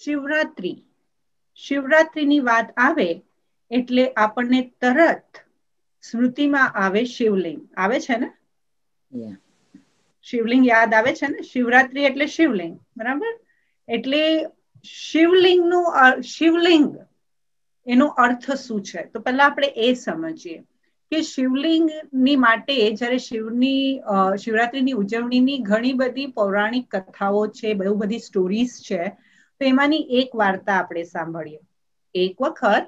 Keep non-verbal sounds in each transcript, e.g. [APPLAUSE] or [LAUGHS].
શિવરાત્રી. શિવરાત્રીની વાત આવે એટલે આપણને તરત સ્મૃતિમાં આવે શિવલિંગ. આવે છે ને? શિવલિંગ યાદ આવે છે ને? શિવરાત્રી એટલે શિવલિંગ. બરાબર? એટલે શિવલિંગનું શિવલિંગ એનો અર્થ શું છે? તો પહેલા આપણે એ સમજીએ કે શિવલિંગની માટે જ્યારે શિવની શિવરાત્રીની ઉજવણીની ઘણી બધી પૌરાણિક કથાઓ છે બહુ બધી સ્ટોરીઝ છે તો એમાંની એક વાર્તા આપણે સાંભળીએ. એક વખત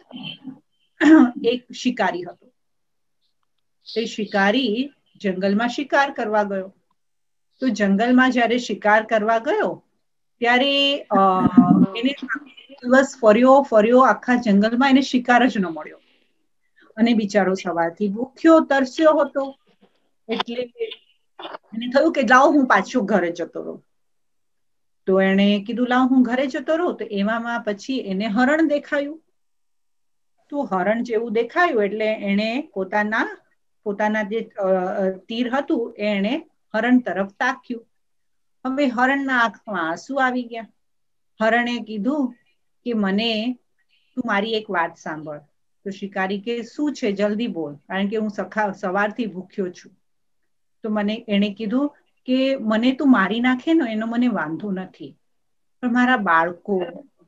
એક શિકારી હતો. તે શિકારી જંગલમાં શિકાર કરવા ગયો. તો જંગલમાં જ્યારે શિકાર કરવા ગયો, ત્યારે એને દિવસ ફર્યો ફર્યો, આખા જંગલમાં એને શિકાર જ ન મળ્યો. અને બિચારો સવારથી ભૂખ્યો, તરસ્યો હતો. એટલે એને થયું કે લાવ હું પાછો ઘરે જતો રહું. તો એને કીધું, લાવ હું ઘરે જતો રહું. તો એવામાં પછી એને હરણ દેખાયું. તો હરણ જેવું દેખાયું એટલે એને પોતાના પોતાના જે તીર હતું એને હરણ તરફ તાક્યું. હવે હરણના આંખમાં આંસુ આવી ગયા. હરણે કીધું કે, મને તું મારી એક વાત સાંભળ. તો શિકારી કે, શું છે? જલ્દી બોલ. કારણ કે હું સખા, સવારથી ભૂખ્યો છું. તો મને એને કીધું કે મને તું મારી નાખે ને એનો મને વાંધો નથી. પણ મારા બાળકો,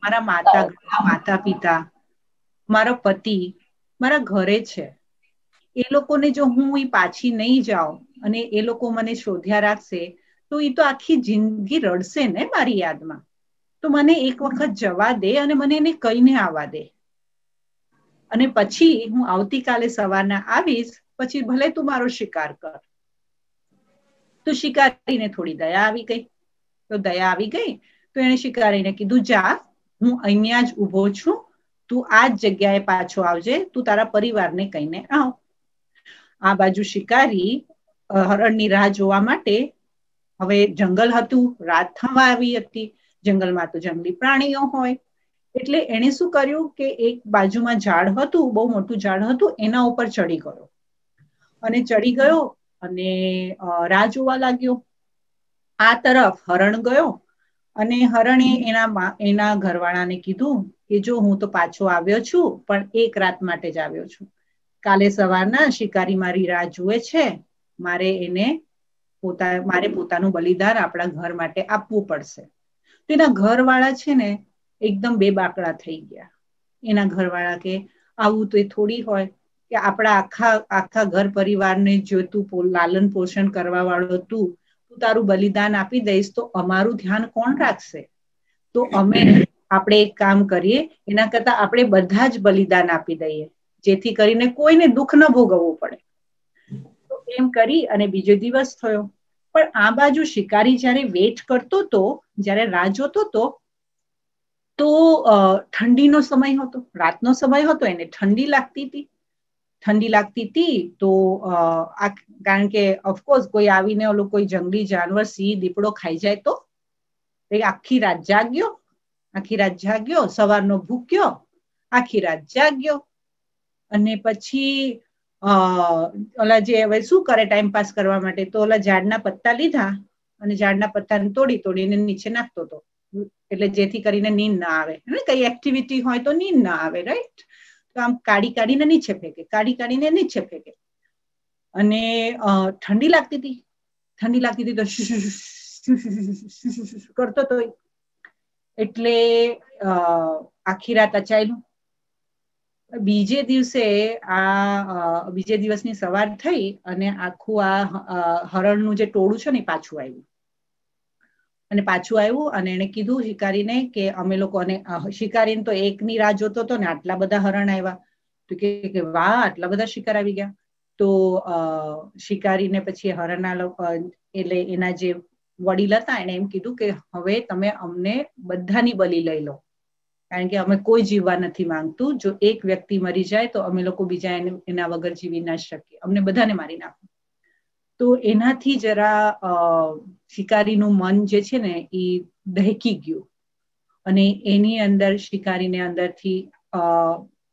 મારા માતા માતા પિતા મારો પતિ, મારા ઘરે છે. એ લોકોને જો હું પાછી નહીં જાઉં અને એ લોકો મને શોધ્યા રાખશે, તો એ તો આખી જિંદગી રડશે ને મારી યાદમાં. તો મને એક વખત જવા દે અને મને એને કહીને આવવા દે. અને પછી હું આવતીકાલે સવારના આવીશ, પછી ભલે તું મારો શિકાર કર. તો શિકારીને થોડી દયા આવી ગઈ. તો દયા આવી ગઈ. તો એને શિકારીને કીધું, જા, હું અહીંયા જ ઊભો છું. તું આ જ જગ્યાએ પાછો આવજે. તું તારા પરિવારને કહીને આવ. આ બાજુ શિકારી હરણની રાહ જોવા માટે હવે જંગલ હતું. રાત થવા આવી હતી. જંગલમાં તો જંગલી પ્રાણીઓ હોય. એટલે એણે શું કર્યું કે એક બાજુમાં ઝાડ હતું, બહુ મોટું ઝાડ હતું, એના ઉપર ચડી ગયો. અને ચડી ગયો અને રાહ જોવા લાગ્યો. આ તરફ હરણ ગયો અને હરણે એના એના ઘરવાળાને કીધું કે જો હું તો પાછો આવ્યો છું, પણ એક રાત માટે જ આવ્યો છું. કાલે સવારના શિકારી મારી રાહ જુએ છે. મારે એને પોતા, મારે પોતાનું બલિદાન આપણા ઘર માટે આપવું પડશે. તો એના ઘરવાળા છે ને, એકદમ બે બાકડા થઈ ગયા. એના ઘરવાળા કે, આવું તો એ થોડી હોય. કે આપણા આખા આખા ઘર પરિવારને જો તું લાલન પોષણ કરવા વાળો તું તું તારું બલિદાન આપી દઈશ, તો અમારું ધ્યાન કોણ રાખશે? તો અમે આપણે એક કામ કરીએ, એના કરતા આપણે બધા જ બલિદાન આપી દઈએ, જેથી કરીને કોઈને દુઃખ ન ભોગવવું પડે. તો એમ કરી અને બીજો દિવસ થયો. પણ આ બાજુ શિકારી જ્યારે વેટ કરતો હતો જ્યારે રાહ જોતો હતો તો ઠંડીનો સમય હતો. રાતનો સમય હતો, એને ઠંડી લાગતી હતી. ઠંડી લાગતી હતી તો આ કારણ કે ઓફકોર્સ કોઈ આવીને ઓલો કોઈ જંગલી જાનવર, સિંહ, દીપડો ખાઈ જાય તો? આખી રાત જાગ્યો, આખી રાત જાગ્યો, સવારનો ભૂક્યો આખી રાત જાગ્યો. અને પછી ઓલા જે હવે શું કરે ટાઈમ પાસ કરવા માટે? તો ઓલા ઝાડના પત્તા લીધા અને ઝાડના પત્તાને તોડી તોડીને નીચે નાખતો હતો એટલે જેથી કરીને નીંદ ના આવે. કઈ એક્ટિવિટી હોય તો નીંદ ના આવે રાઈટ તો આમ કાઢી કાઢીને નીચે ફેંકે કાઢી કાઢીને નીચે ફેંકે અને ઠંડી લાગતી હતી ઠંડી લાગતી હતી તો કરતો તો એટલે આખી રાત અચાયેલું બીજે દિવસે આ બીજે દિવસની સવાર થઈ અને આખું આ હરણનું જે ટોળું છે ને પાછું આવ્યું અને પાછું આવ્યું અને એને કીધું શિકારીને કે અમે લોકો અને શિકારીને તો એકની રાહ જોતો હતો ને આટલા બધા હરણ આવ્યા. તો કે વાહ, આટલા બધા શિકાર આવી ગયા. તો શિકારીને પછી હરણના એટલે એના જે વડીલ હતા એને એમ કીધું કે હવે તમે અમને બધાની બલી લઈ લો. કારણ કે અમે કોઈ જીવવા નથી માંગતું. જો એક વ્યક્તિ મરી જાય તો અમે લોકો બીજા એના વગર જીવી ના શકીએ. અમને બધાને મારી નાખો. તો એનાથી જરા શિકારીનું મન જે છે ને એ દહેકી ગયું. અને એની અંદર, શિકારીને અંદરથી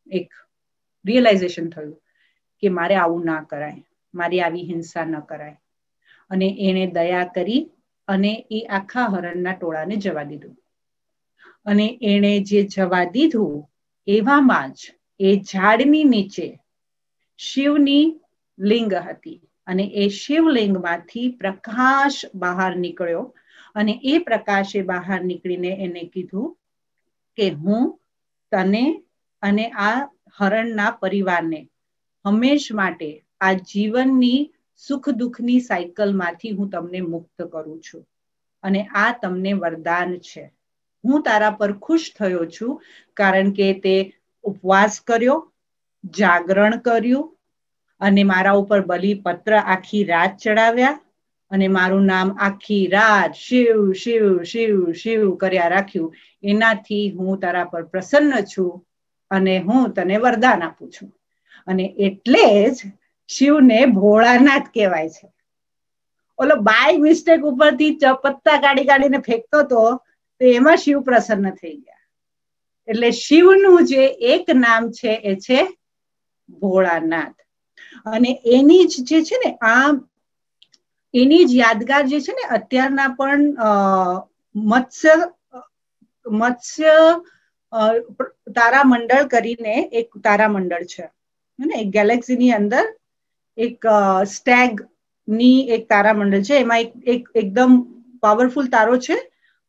એક રિયલાઇઝેશન થયું કે મારે આવું ના કરાય. મારી આવી હિંસા ન કરાય. અને એને દયા કરી અને એ આખા હરણના ટોળાને જવા દીધું. અને એણે જે જવા દીધું, એવામાં જ એ ઝાડની નીચે શિવની લિંગ હતી. અને એ શિવલિંગમાંથી પ્રકાશ બહાર નીકળ્યો અને એ પ્રકાશે બહાર નીકળીને એને કીધું કે હું તને અને આ હરણના પરિવારને હંમેશ માટે આ જીવનની સુખ દુઃખની સાયકલમાંથી હું તમને મુક્ત કરું છું અને આ તમને વરદાન છે. હું તારા પર ખુશ થયો છું કારણ કે તે ઉપવાસ કર્યો, જાગરણ કર્યું અને મારા ઉપર બલિ પત્ર આખી રાત ચડાવ્યા અને મારું નામ આખી રાત શિવ શિવ શિવ શિવ કર્યા રાખ્યું. એનાથી હું તારા પર પ્રસન્ન છું અને હું તને વરદાન આપું છું. અને એટલે જ શિવને ભોળાનાથ કહેવાય છે. ઓલો બાય મિસ્ટેક ઉપરથી પત્તા કાઢી કાઢીને ફેંકતો તો એમાં શિવ પ્રસન્ન થઈ ગયા. એટલે શિવનું જે એક નામ છે એ છે ભોળાનાથ. અને એની જ જે છે ને આ એની જ યાદગાર જે છે ને અત્યારના પણ મત્સ્ય મત્સ્ય તારામંડળ કરીને એક તારામંડળ છે. એક ગેલેક્સીની અંદર એક સ્ટેગની એક તારામંડળ છે. એમાં એક એકદમ પાવરફુલ તારો છે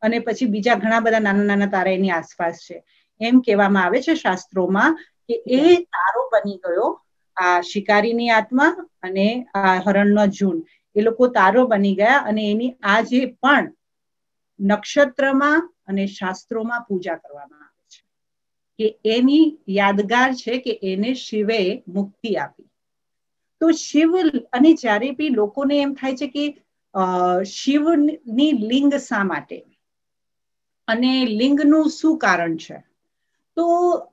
અને પછી બીજા ઘણા બધા નાના નાના તારા એની આસપાસ છે. એમ કહેવામાં આવે છે શાસ્ત્રોમાં કે એ તારો બની ગયો આ શિકારીની આત્મા અને આ હરણનો ઝુંડ એ લોકો તારો બની ગયા અને એની આજે પણ નક્ષત્રમાં અને શાસ્ત્રોમાં પૂજા કરવામાં આવે છે. કે એની યાદગાર છે કે એને શિવે મુક્તિ આપી. તો શિવ અને જ્યારે બી લોકોને એમ થાય છે કે શિવની લિંગ શા માટે? અને લિંગનું શું કારણ છે? તો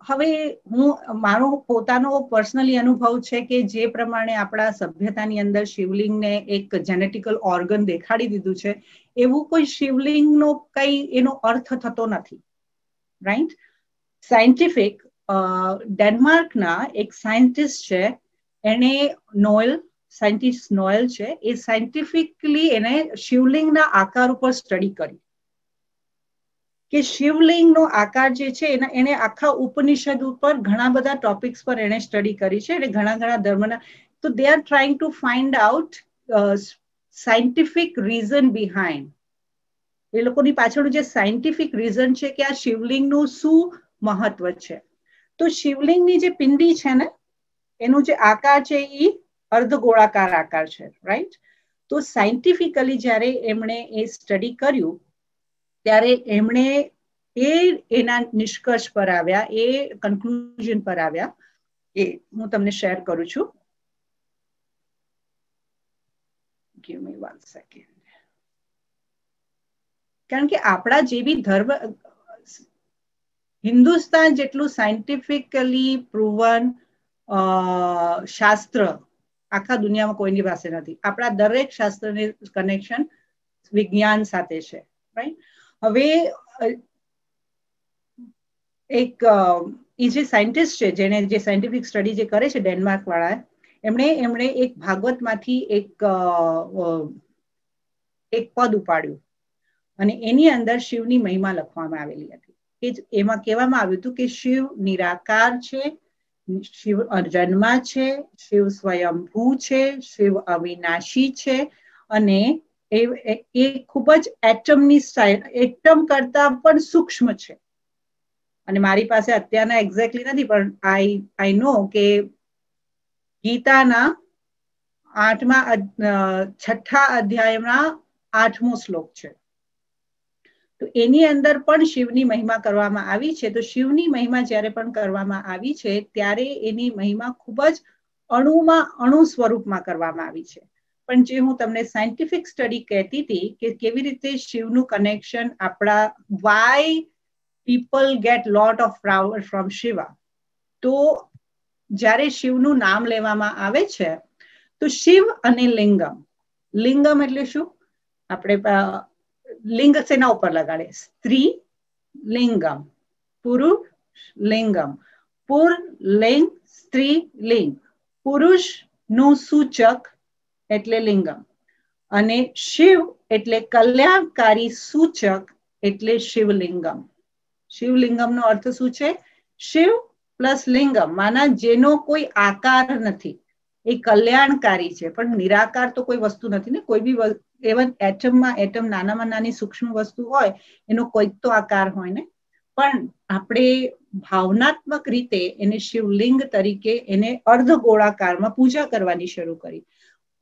હવે હું, મારો પોતાનો પર્સનલી અનુભવ છે કે જે પ્રમાણે આપણા સભ્યતાની અંદર શિવલિંગને એક જેનેટિકલ ઓર્ગન દેખાડી દીધું છે, એવું કોઈ શિવલિંગનો કઈ એનો અર્થ થતો નથી. રાઈટ સાયન્ટિફિક ડેનમાર્કના એક સાયન્ટિસ્ટ છે, એને નોયલ સાયન્ટિસ્ટ નોયલ છે, એ સાયન્ટિફિકલી એને શિવલિંગના આકાર ઉપર સ્ટડી કરી. કે શિવલિંગનો આકાર જે છે, એના એને આખા ઉપનિષદ ઉપર ઘણા બધા ટોપિક્સ પર એને સ્ટડી કરી છે. એટલે ઘણા ઘણા ધર્મના તો they are trying to find out scientific reason behind એ લોકોની પાછળનું જે સાયન્ટિફિક રીઝન છે કે આ શિવલિંગનું શું મહત્વ છે. તો શિવલિંગની જે પિંડી છે ને, એનું જે આકાર છે એ અર્ધગોળાકાર આકાર છે રાઈટ તો સાયન્ટિફિકલી જ્યારે એમણે એ સ્ટડી કર્યું ત્યારે એમણે એ એના નિષ્કર્ષ પર આવ્યા, એ કન્ક્લુઝન પર આવ્યા. એ હું તમને શેર કરું છું. કારણ કે આપણા જે બી ધર્મ, હિન્દુસ્તાન જેટલું સાયન્ટિફિકલી પ્રુવન શાસ્ત્ર આખા દુનિયામાં કોઈની પાસે નથી. આપણા દરેક શાસ્ત્રની કનેક્શન વિજ્ઞાન સાથે છે રાઈટ હવે એક એ જે સાયન્ટિસ્ટ છે જેને જે સાયન્ટિફિક સ્ટડી જે કરે છે ડેનમાર્ક વાળા એમણે એમણે એક ભાગવતમાંથી એક એક પદ ઉપાડ્યું. અને એની અંદર શિવની મહિમા લખવામાં આવેલી હતી. કે એમાં કહેવામાં આવ્યું હતું કે શિવ નિરાકાર છે, શિવ જન્મા છે, શિવ સ્વયંભૂ છે, શિવ અવિનાશી છે, અને એ એ ખૂબ જ એટમની એટમ કરતા પણ સૂક્ષ્મ છે. અને મારી પાસે અત્યારના એક્ઝેક્ટલી નથી, પણ આઈ આઈ નો કે ગીતાના આઠમા છઠ્ઠા અધ્યાયના આઠમો શ્લોક છે. તો એની અંદર પણ શિવની મહિમા કરવામાં આવી છે. તો શિવની મહિમા જ્યારે પણ કરવામાં આવી છે, ત્યારે એની મહિમા ખૂબ જ અણુમાં અણુ સ્વરૂપમાં કરવામાં આવી છે. પણ જે હું તમને સાયન્ટિફિક સ્ટડી કહેતી હતી કે કેવી રીતે શિવનું કનેક્શન આપણા why people get lot of power from Shiva. તો જ્યારે શિવનું નામ લેવામાં આવે છે, તો શિવ અને લિંગમ. લિંગમ એટલે શું? આપણે લિંગ સેના ઉપર લગાડે? સ્ત્રી, લિંગમ. પુરુષ, લિંગમ. પુર, લિંગ, સ્ત્રી, લિંગ. પુરુષનું સૂચક એટલે લિંગમ. અને શિવ એટલે કલ્યાણકારી સૂચક એટલે શિવલિંગમ. શિવલિંગમનો અર્થ શું છે? શિવ પ્લસ લિંગમ, માના જેનો કોઈ આકાર નથી. એ કલ્યાણકારી છે, પણ નિરાકાર તો કોઈ વસ્તુ નથી ને. કોઈ બી એવન એટમમાં, એટમ નાનામાં નાની સૂક્ષ્મ વસ્તુ હોય, એનો કોઈક તો આકાર હોય ને. પણ આપણે ભાવનાત્મક રીતે એને શિવલિંગ તરીકે એને અર્ધ ગોળાકારમાં પૂજા કરવાની શરૂ કરી.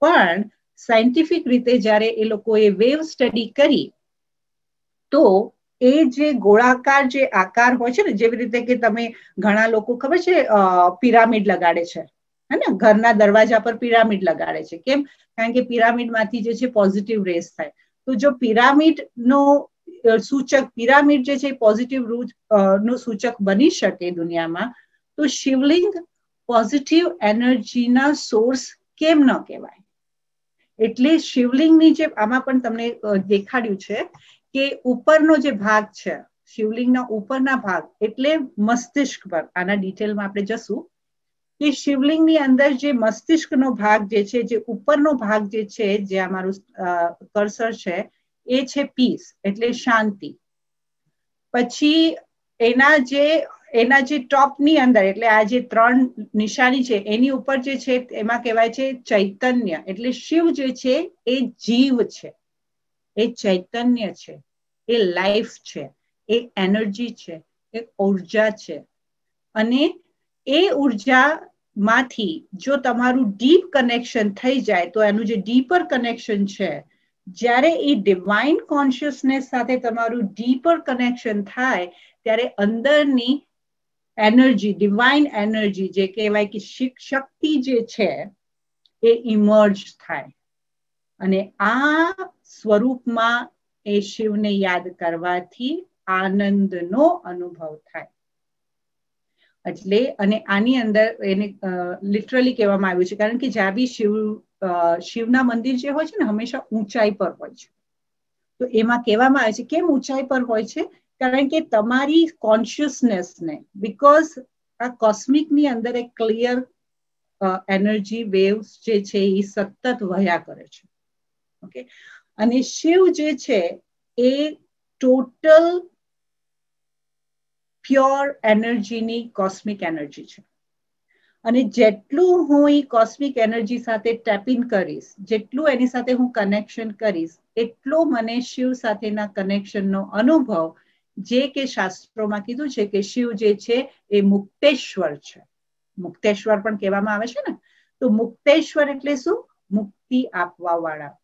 પણ સાયન્ટિફિક રીતે જ્યારે એ લોકોએ વેવ સ્ટડી કરી, તો એ જે ગોળાકાર જે આકાર હોય છે ને, જેવી રીતે કે તમે ઘણા લોકો ખબર છે પિરામિડ લગાડે છે. હે ને ઘરના દરવાજા પર પિરામિડ લગાડે છે. કેમ? કારણ કે પિરામિડમાંથી જે છે પોઝિટિવ રેસ થાય. તો જો પિરામિડ નો સૂચક, પિરામિડ જે છે પોઝિટિવનું સૂચક બની શકે દુનિયામાં, તો શિવલિંગ પોઝિટિવ એનર્જીના સોર્સ કેમ ન કહેવાય? એટલે શિવલિંગની જે, આમાં પણ તમને દેખાડ્યું છે કે ઉપરનો જે ભાગ છે, શિવલિંગના ઉપરના ભાગ એટલે મસ્તિષ્ક પર, આના ડિટેલમાં આપણે જશું કે શિવલિંગની અંદર જે મસ્તિષ્કનો ભાગ જે છે, જે ઉપરનો ભાગ જે છે, જે અમારું કર્સર છે, એ છે પીસ એટલે શાંતિ. પછી એના જે એના જે ટોપની અંદર, એટલે આ જે ત્રણ નિશાની છે, એની ઉપર જે છે, એમાં કહેવાય છે ચૈતન્ય. એટલે શિવ જે છે, એ જીવ છે. એ ચૈતન્ય છે. એ લાઈફ છે. એ એનર્જી છે. એ ઊર્જા છે. અને એ ઊર્જા માંથી જો તમારું ડીપ કનેક્શન થઈ જાય, તો એનું જે ડીપર કનેક્શન છે, જ્યારે એ ડિવાઇન કોન્શિયસનેસ સાથે તમારું ડીપર કનેક્શન થાય, ત્યારે અંદરની એનર્જી ડિવાઇન એનર્જી જે કહેવાય કે શક્તિ જે છે એ ઇમર્જ થાય. અને આ સ્વરૂપમાં એ શિવને યાદ કરવાથી આનંદનો અનુભવ થાય. એટલે, અને આની અંદર એને લિટરલી કહેવામાં આવ્યું છે. કારણ કે જ્યાં બી શિવ શિવના મંદિર જે હોય છે ને, હંમેશા ઊંચાઈ પર હોય છે. તો એમાં કહેવામાં આવે છે, કેમ ઊંચાઈ પર હોય છે? કારણ કે તમારી કોન્શિયસનેસને બીકોઝ આ કોસ્મિકની અંદર એક ક્લિયર એનર્જી વેવ્સ જે છે એ સતત વહ્યા કરે છે. ઓકે? અને શિવ જે છે એ ટોટલ પ્યોર એનર્જીની કોસ્મિક એનર્જી છે. અને જેટલું હું એ કોસ્મિક એનર્જી સાથે ટેપિન કરીશ, જેટલું એની સાથે હું કનેક્શન કરીશ, એટલો મને શિવ સાથેના કનેક્શનનો અનુભવ જે કે શાસ્ત્રોમાં કીધું છે કે શિવ જે છે એ મુક્તેશ્વર છે. મુક્તેશ્વર પણ કહેવામાં આવે છે ને? તો મુક્તેશ્વર એટલે શું? મુક્તિ આપવા વાળા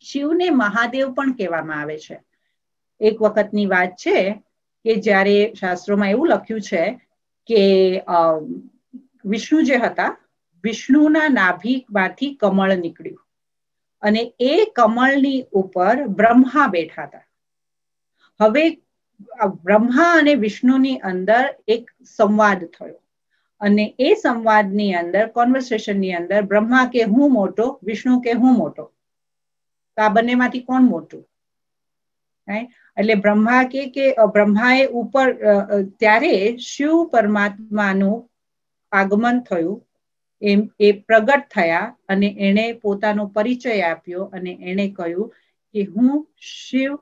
શિવને મહાદેવ પણ કહેવામાં આવે છે. એક વખતની વાત છે કે જ્યારે શાસ્ત્રોમાં એવું લખ્યું છે કે વિષ્ણુ જે હતા, વિષ્ણુના નાભીમાંથી કમળ નીકળ્યું. અને એ કમળની ઉપર બ્રહ્મા બેઠા હતા. હવે બ્રહ્મા અને વિષ્ણુની અંદર એક સંવાદ થયો. અને એ સંવાદની અંદર કોન્વર્સેશનની અંદર બ્રહ્મા કે હું મોટો, વિષ્ણુ કે હું મોટો. તો આ બંનેમાંથી કોણ મોટું? એટલે બ્રહ્મા કે કે બ્રહ્માએ ઉપર ત્યારે શિવ પરમાત્માનું આગમન થયું. એમ, એ પ્રગટ થયા અને એણે પોતાનો પરિચય આપ્યો અને એણે કહ્યું કે હું શિવ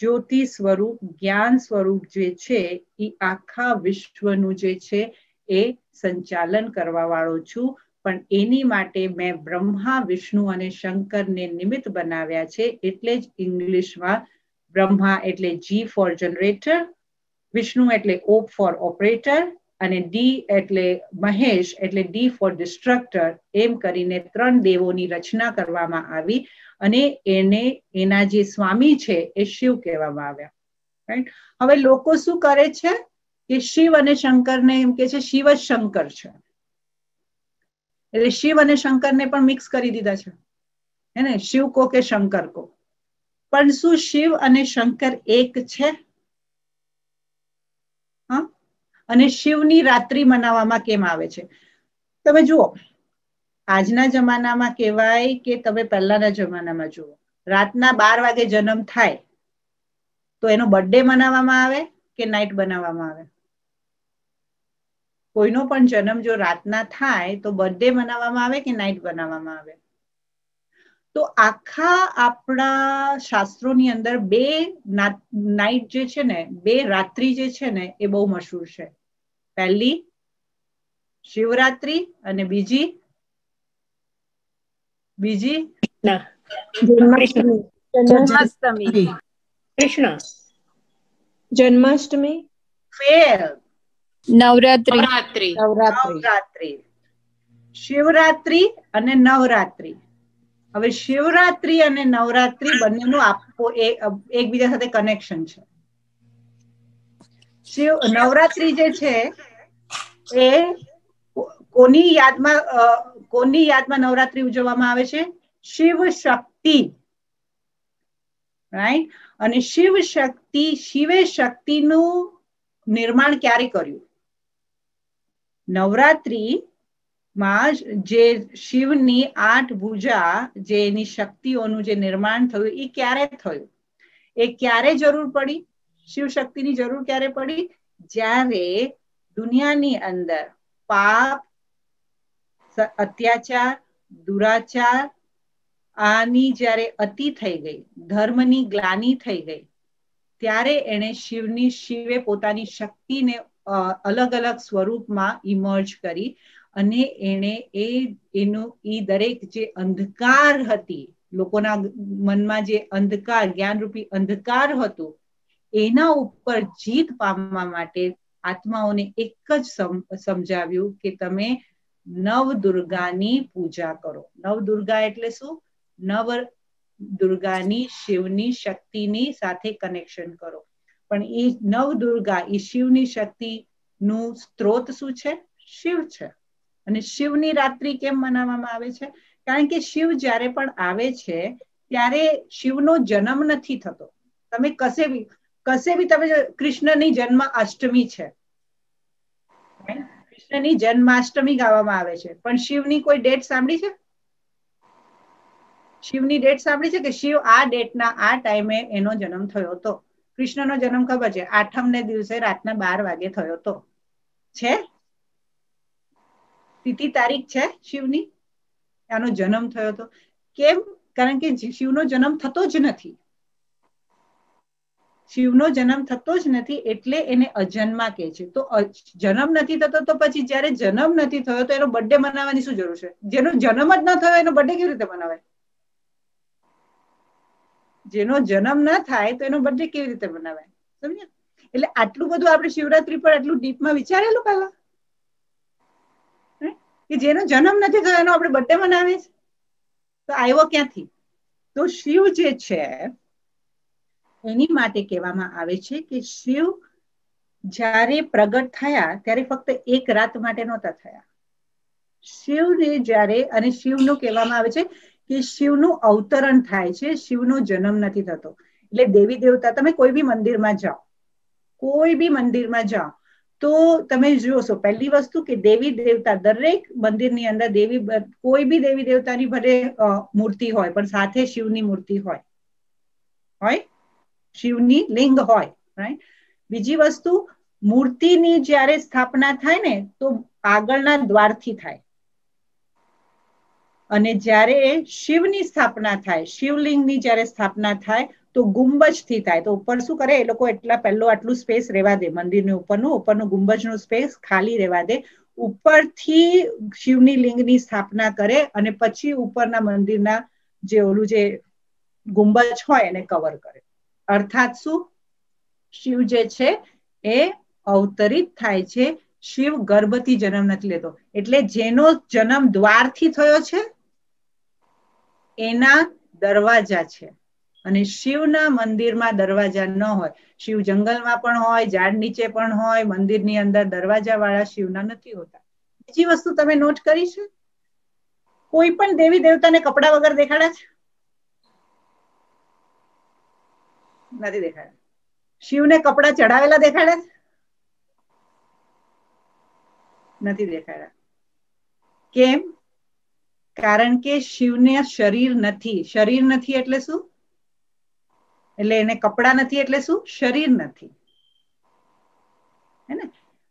જ્યોતિ સ્વરૂપ જ્ઞાન સ્વરૂપ જે છે, એ આખા વિશ્વનું જે છે, એ સંચાલન કરવા વાળો છું. પણ એની માટે મેં બ્રહ્મા, વિષ્ણુ અને શંકરને નિમિત્ત બનાવ્યા છે. એટલે જ ઇંગ્લિશમાં બ્રહ્મા એટલે જી ફોર જનરેટર વિષ્ણુ એટલે ઓપ ફોર ઓપરેટર અને ડી એટલે મહેશ એટલે ડી ફોર ડિસ્ટ્રક્ટર એમ કરીને ત્રણ દેવોની રચના કરવામાં આવી અને એને એના જે સ્વામી છે એ શિવ કહેવામાં આવ્યા. રાઈટ હવે લોકો શું કરે છે? કે શિવ અને શંકરને એમ કે છે, શિવ જ શંકર છે. એટલે શિવ અને શંકરને પણ મિક્સ કરી દીધા છે. હે ને? શિવ કો કે શંકર કો? પણ શું શિવ અને શંકર એક છે હા અને શિવની રાત્રિ મનાવવામાં કેમ આવે છે? તમે જુઓ, આજના જમાનામાં કહેવાય કે તમે પહેલાના જમાનામાં જુઓ, રાતના બાર વાગે જન્મ થાય તો એનો બર્થડે મનાવવામાં આવે કે નાઇટ બનાવવામાં આવે? કોઈનો પણ જન્મ જો રાતના થાય તો બર્થડે મનાવવામાં આવે કે નાઇટ બનાવવામાં આવે? તો આખા આપણા શાસ્ત્રોની અંદર બે નાઇટ જે છે ને, બે રાત્રિ જે છે ને, એ બહુ મશહૂર છે. પહેલી શિવરાત્રિ અને બીજી બીજી જન્માષ્ટમી. કૃષ્ણ. જન્માષ્ટમી. ફેર. નવરાત્રી. નવરાત્રી. નવરાત્રી. શિવરાત્રિ અને નવરાત્રિ. હવે શિવરાત્રિ અને નવરાત્રિ બંનેનું આપો એકબીજા સાથે કનેક્શન છે. શિવ નવરાત્રિ જે છે એ કોની યાદમાં કોની યાદમાં નવરાત્રી ઉજવવામાં આવે છે? શિવ શક્તિ. રાઈટ અને શિવ શક્તિ, શિવે શક્તિનું નિર્માણ ક્યારે કર્યું? નવરાત્રી માં જે શિવની આઠ ભુજા, જે એની શક્તિઓનું જે નિર્માણ થયું, એ ક્યારે થયું? એ ક્યારે જરૂર પડી? શિવ શક્તિની જરૂર ક્યારે પડી? જ્યારે દુનિયાની અંદર પાપ અત્યાચાર, દુરાચાર, આની જ્યારે અતિ થઈ ગઈ, ધર્મની ગ્લાની થઈ ગઈ, ત્યારે એને શિવની, શિવે પોતાની શક્તિને અલગ અલગ સ્વરૂપમાં ઇમર્જ કરી અને એને એ, એનું એ દરેક જે અંધકાર હતી, લોકોના મનમાં જે અંધકાર, જ્ઞાનરૂપી અંધકાર હતું, એના ઉપર જીત પામવા માટે આત્માઓને એક જ સમજાવ્યું કે તમે નવ દુર્ગાની પૂજા કરો. નવ દુર્ગા એટલે શું? નવ દુર્ગાની શિવની શક્તિની સાથે કનેક્શન કરો. પણ એ નવ દુર્ગા એ શિવની શક્તિનું સ્ત્રોત શું છે? શિવ છે. અને શિવની રાત્રિ કેમ મનાવવામાં આવે છે? કારણ કે શિવ જ્યારે પણ આવે છે, ત્યારે શિવનો જન્મ નથી થતો. તમે કશે કશે બી તમે કૃષ્ણની જન્મ અષ્ટમી છે કૃષ્ણની જન્માષ્ટમી ગાવામાં આવે છે. પણ શિવની કોઈ ડેટ સાંભળી છે? શિવની ડેટ સાંભળી છે કે શિવ આ ડેટના આ ટાઈમે એનો જન્મ થયો હતો? કૃષ્ણનો જન્મ ખબર છે? આઠમ ને દિવસે રાતના બાર વાગે થયો હતો. છે? તિથિ તારીખ છે શિવની? આનો જન્મ થયો હતો. કેમ? કારણ કે શિવનો જન્મ થતો જ નથી. શિવનો જન્મ થતો જ નથી એટલે એને અજન્મા કે છે. તો જન્મ નથી થતો તો પછી જયારે જન્મ નથી થયો તો એનો બર્થડે મનાવવાની શું જરૂર છે? જેનો જન્મ જ ન થયો એનો બર્થડે કેવી રીતે મનાવાય? જેનો જન્મ ન થાય તો એનો બર્થડે કેવી રીતે મનાવાય? સમજ્યા? એટલે આટલું બધું આપણે શિવરાત્રી પર આટલું ડીપમાં વિચારેલું પહેલા? કે જેનો જન્મ નથી થયો એનો આપણે બર્થડે મનાવીએ તો આવ્યો ક્યાંથી? તો શિવ જે છે એની માટે કહેવામાં આવે છે કે શિવ જ્યારે પ્રગટ થયા, ત્યારે ફક્ત એક રાત માટે નહોતા થયા. શિવને જ્યારે, અને શિવનું કહેવામાં આવે છે કે શિવનું અવતરણ થાય છે, શિવનો જન્મ નથી થતો. એટલે દેવી દેવતા, તમે કોઈ બી મંદિરમાં જાઓ, કોઈ બી મંદિરમાં જાઓ, તો તમે જોશો, પહેલી વસ્તુ કે દેવી દેવતા દરેક મંદિરની અંદર દેવી, કોઈ બી દેવી દેવતાની ભલે મૂર્તિ હોય, પણ સાથે શિવની મૂર્તિ હોય. હોય? શિવની લિંગ હોય રાઈટ બીજી વસ્તુ, મૂર્તિની જ્યારે સ્થાપના થાય ને, તો આગળના દ્વારથી થાય. અને જ્યારે શિવની સ્થાપના થાય, શિવલિંગની જ્યારે સ્થાપના થાય, તો ગુંબજથી થાય. તો ઉપર શું કરે? એ લોકો એટલા પહેલો આટલું સ્પેસ રહેવા દે, મંદિરની ઉપરનું ઉપરનું ગુંબજનું સ્પેસ ખાલી રહેવા દે. ઉપરથી શિવની લિંગની સ્થાપના કરે અને પછી ઉપરના મંદિરના જે ઓલું જે ગુંબજ હોય એને કવર કરે. અર્થાત શું? શિવ જે છે એ અવતરિત થાય છે. શિવ ગર્ભથી જન્મ નથી લેતો. એટલે જેનો જન્મ દ્વારથી થયો છે, એના દરવાજા છે. અને શિવના મંદિરમાં દરવાજા ન હોય. શિવ જંગલમાં પણ હોય, ઝાડ નીચે પણ હોય, મંદિરની અંદર દરવાજા વાળા શિવના નથી હોતા. બીજી વસ્તુ તમે નોટ કરી છે? કોઈ પણ દેવી દેવતાને કપડા વગર દેખાડ્યા છે? નથી દેખાડ્યા શિવને કપડા ચડાવેલા દેખાડ્યા નથી દેખાડ્યા કેમ? કારણ કે શિવને શરીર નથી. શરીર નથી એટલે શું? એટલે એને કપડા નથી એટલે શું? શરીર નથી. હે ને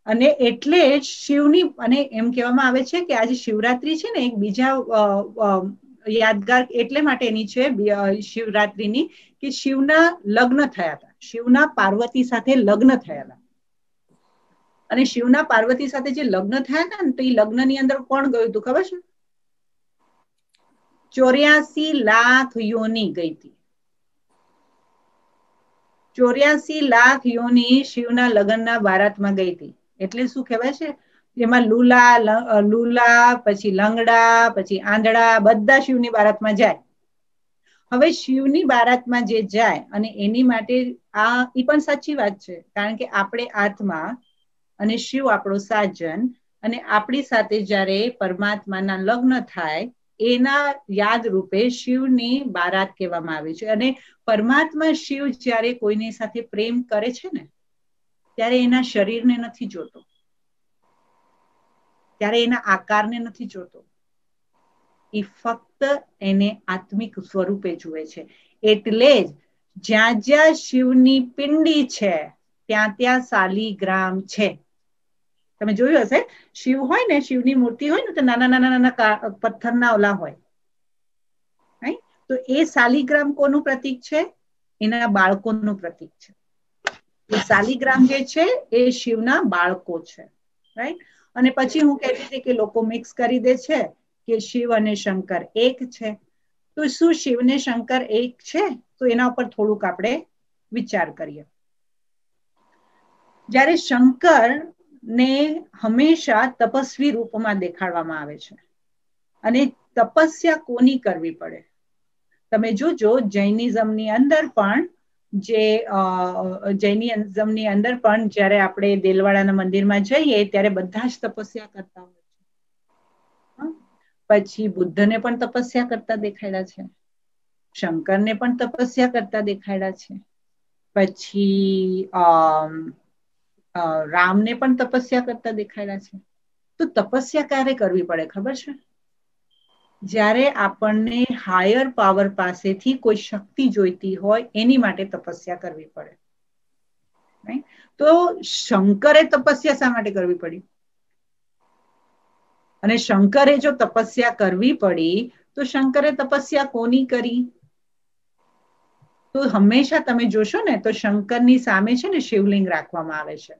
અને એટલે જ શિવની, અને એમ કહેવામાં આવે છે કે આજે શિવરાત્રી છે ને, એક બીજા યાદગાર એટલે માટે એની છે શિવરાત્રીની કે શિવના લગ્ન થયા હતા. શિવના પાર્વતી સાથે લગ્ન થયેલા અને શિવના પાર્વતી સાથે જે લગ્ન થયા હતા ને, તો એ લગ્નની અંદર કોણ ગયું હતું ખબર છે? ચોર્યાસી લાખ યોની ગઈ હતી. ચોર્યાસી લાખ યોની શિવના લગ્નના બારાતમાં ગઈ હતી. એટલે શું કહેવાય છે? એમાં લુલા લુલા, પછી લંગડા, પછી આંધળા, બધા શિવની બારાતમાં જાય. હવે શિવની બારાતમાં જે જાય અને એની માટે આ એ પણ સાચી વાત છે. કારણ કે આપણે આત્મા અને શિવ આપણો સાજન અને આપણી સાથે જ્યારે પરમાત્માના લગ્ન થાય, એના યાદ રૂપે શિવની બારાત કહેવામાં આવે છે. અને પરમાત્મા શિવ જ્યારે કોઈની સાથે પ્રેમ કરે છે ને, ત્યારે એના શરીરને નથી જોતો. ત્યારે એના આકારને નથી જોતો. એ ફક્ત એને આત્મિક સ્વરૂપે જુએ છે. એટલે જ જ્યાં જ્યાં શિવની પિંડી છે, ત્યાં ત્યાં શાલિગ્રામ છે. તમે જોયું હશે? શિવ હોય ને, શિવની મૂર્તિ હોય ને, તો નાના નાના નાના પથ્થરના ઓલા હોય. તો એ શાલિગ્રામ કોનું પ્રતીક છે? એના બાળકોનું પ્રતીક છે. શાલિગ્રામ જે છે, એ શિવના બાળકો છે. રાઈટ અને પછી હું કહેતી હતી કે લોકો મિક્સ કરી દે છે કે શિવ અને શંકર એક છે. તો શું શિવ ને શંકર એક છે? તો એના ઉપર થોડુંક આપણે વિચાર કરીએ. જ્યારે શંકર ને હંમેશા તપસ્વી રૂપમાં દેખાડવામાં આવે છે. અને તપસ્યા કોની કરવી પડે? તમે જોજો જૈનિઝમની અંદર પણ જે જૈનિઝમની અંદર પણ જ્યારે આપણે દેલવાડાના મંદિરમાં જઈએ ત્યારે બધા જ તપસ્યા કરતા હોય પછી બુદ્ધને પણ તપસ્યા કરતા દેખાયા છે. શંકરને પણ તપસ્યા કરતા દેખાડ્યા છે. પછી રામને પણ તપસ્યા કરતા દેખાડ્યા છે. તો તપસ્યા ક્યારે કરવી પડે ખબર છે? જ્યારે આપણને હાયર પાવર પાસેથી કોઈ શક્તિ જોઈતી હોય, એની માટે તપસ્યા કરવી પડે. તો શંકરે તપસ્યા શા માટે કરવી પડી? અને શંકરે જો તપસ્યા કરવી પડી, તો શંકરે તપસ્યા કોની કરી? તો હંમેશા તમે જોશો ને, તો શંકરની સામે છે ને શિવલિંગ રાખવામાં આવે છે.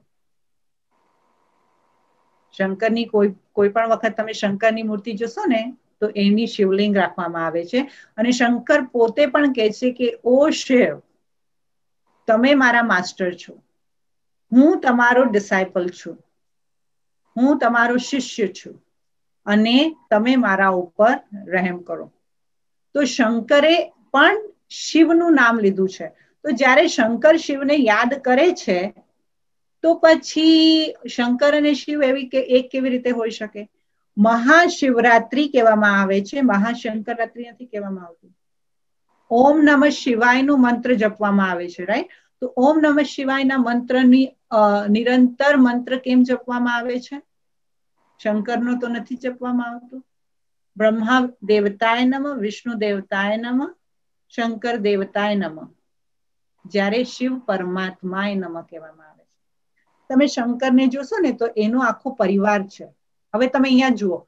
શંકરની કોઈ કોઈ પણ વખત તમે શંકરની મૂર્તિ જોશો ને તો એની શિવલિંગ રાખવામાં આવે છે. અને શંકર પોતે પણ કહે છે કે, ઓ શિવ, તમે મારા માસ્ટર છો. હું તમારો ડિસાઇપલ છું. હું તમારો શિષ્ય છું. અને તમે મારા ઉપર રહેમ કરો. તો શંકરે પણ શિવનું નામ લીધું છે. તો જ્યારે શંકર શિવને યાદ કરે છે, તો પછી શંકર અને શિવ એવી કે, એક કેવી રીતે હોઈ શકે? મહાશિવરાત્રી કહેવામાં આવે છે. મહાશંકરરાત્રી નથી કહેવામાં આવતું. ઓમ નમઃ શિવાયનું મંત્ર જપવામાં આવે છે રાઈટ તો ઓમ નમઃ શિવાયના મંત્રની નિરંતર મંત્ર કેમ જપવામાં આવે છે? શંકરનો તો નથી જપવામાં આવતો. બ્રહ્મા દેવતાય નમ, વિષ્ણુ દેવતાય નમ, શંકર દેવતાય નમ. જ્યારે શિવ પરમાત્માય નમ કહેવામાં આવે છે. તમે શંકરને જોશો ને તો એનો આખો પરિવાર છે. હવે તમે અહીંયા જુઓ.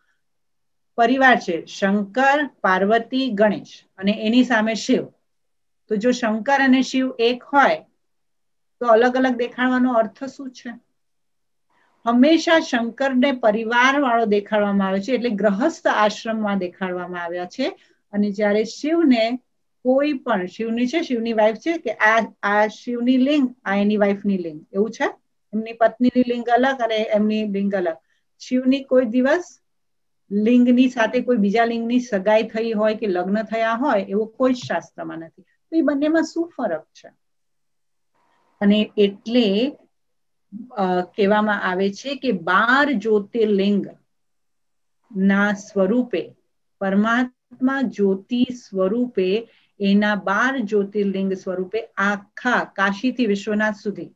પરિવાર છે, શંકર, પાર્વતી, ગણેશ અને એની સામે શિવ. તો જો શંકર અને શિવ એક હોય, તો અલગ અલગ દેખાડવાનો અર્થ શું છે? હંમેશા શંકરને પરિવાર વાળો દેખાડવામાં આવે છે, એટલે ગ્રહસ્થ આશ્રમમાં દેખાડવામાં આવ્યા છે. અને જ્યારે શિવને કોઈ પણ, શિવની છે, શિવની વાઈફ છે, કે આ આ શિવની લિંગ, આ એની વાઈફની લિંગ. એવું છે? એમની પત્નીની લિંગ અલગ અને એમની લિંગ અલગ. શિવની કોઈ દિવસ લિંગની સાથે કોઈ બીજા લિંગની સગાઈ થઈ હોય કે લગ્ન થયા હોય, એવો કોઈ શાસ્ત્રમાં નથી. તો એ બંનેમાં શું ફરક છે? અને એટલે કહેવામાં આવે છે કે બાર જ્યોતિર્લિંગ ના સ્વરૂપે, પરમાત્મા જ્યોતિ સ્વરૂપે, એના બાર જ્યોતિર્લિંગ સ્વરૂપે આખા કાશીથી વિશ્વનાથ સુધી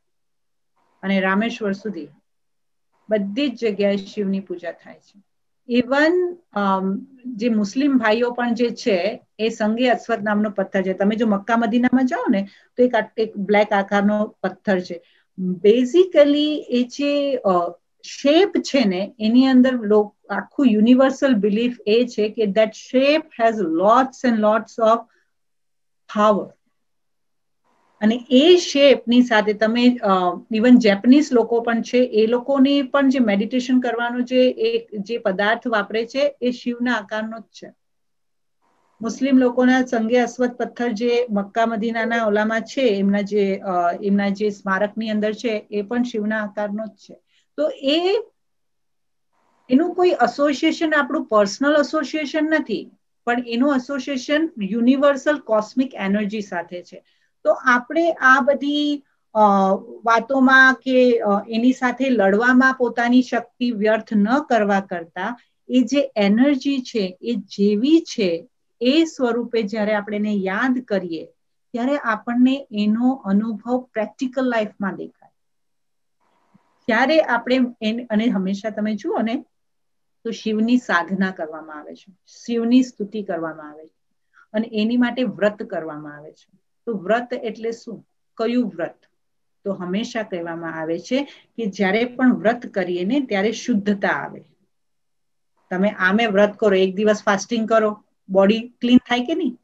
અને રામેશ્વર સુધી બધી જ જગ્યાએ શિવની પૂજા થાય છે. ઇવન જે મુસ્લિમ ભાઈઓ પણ જે છે, એ સંગે અશ્વત નામનો પથ્થર છે. તમે જો મક્કા મદીનામાં જાઓ ને, તો એક એક બ્લેક આકારનો પથ્થર છે. બેઝિકલી એ જે શેપ છે ને, એની અંદર આખું યુનિવર્સલ બિલીફ એ છે કે that shape has lots and lots of power અને એ શેપની સાથે તમે ઇવન જેપનીઝ લોકો પણ છે, એ લોકોની પણ જે મેડિટેશન કરવાનો જે જે પદાર્થ વાપરે છે, એ શિવના આકારનો જ છે. મુસ્લિમ લોકોના સંગે અશ્વત પથ્થર જે મક્કા મદીનાના ઓલામાં છે, એમના જે એમના જે સ્મારકની અંદર છે, એ પણ શિવના આકારનો જ છે. તો એ, એનું કોઈ એસોસિએશન આપણું પર્સનલ એસોસિએશન નથી, પણ એનું એસોસિએશન યુનિવર્સલ કોસ્મિક એનર્જી સાથે છે. તો આપણે આ બધી વાતોમાં કે એની સાથે લડવામાં પોતાની શક્તિ વ્યર્થ ન કરવા કરતા, એ જે એનર્જી છે, એ જેવી છે, એ સ્વરૂપે જ્યારે આપણે યાદ કરીએ, ત્યારે આપણને એનો અનુભવ પ્રેક્ટિકલ લાઈફમાં દેખાય. ત્યારે આપણે અને હંમેશા તમે જુઓ ને, તો શિવની સાધના કરવામાં આવે છે, શિવની સ્તુતિ કરવામાં આવે છે, અને એની માટે વ્રત કરવામાં આવે છે. તો વ્રત એટલે શું? કયું વ્રત? તો હંમેશા કહેવામાં આવે છે કે જ્યારે પણ વ્રત કરીએ ને ત્યારે શુદ્ધતા આવે. તમે આમે વ્રત કરો, એક દિવસ ફાસ્ટિંગ કરો બોડી ક્લીન થાય કે નહીં?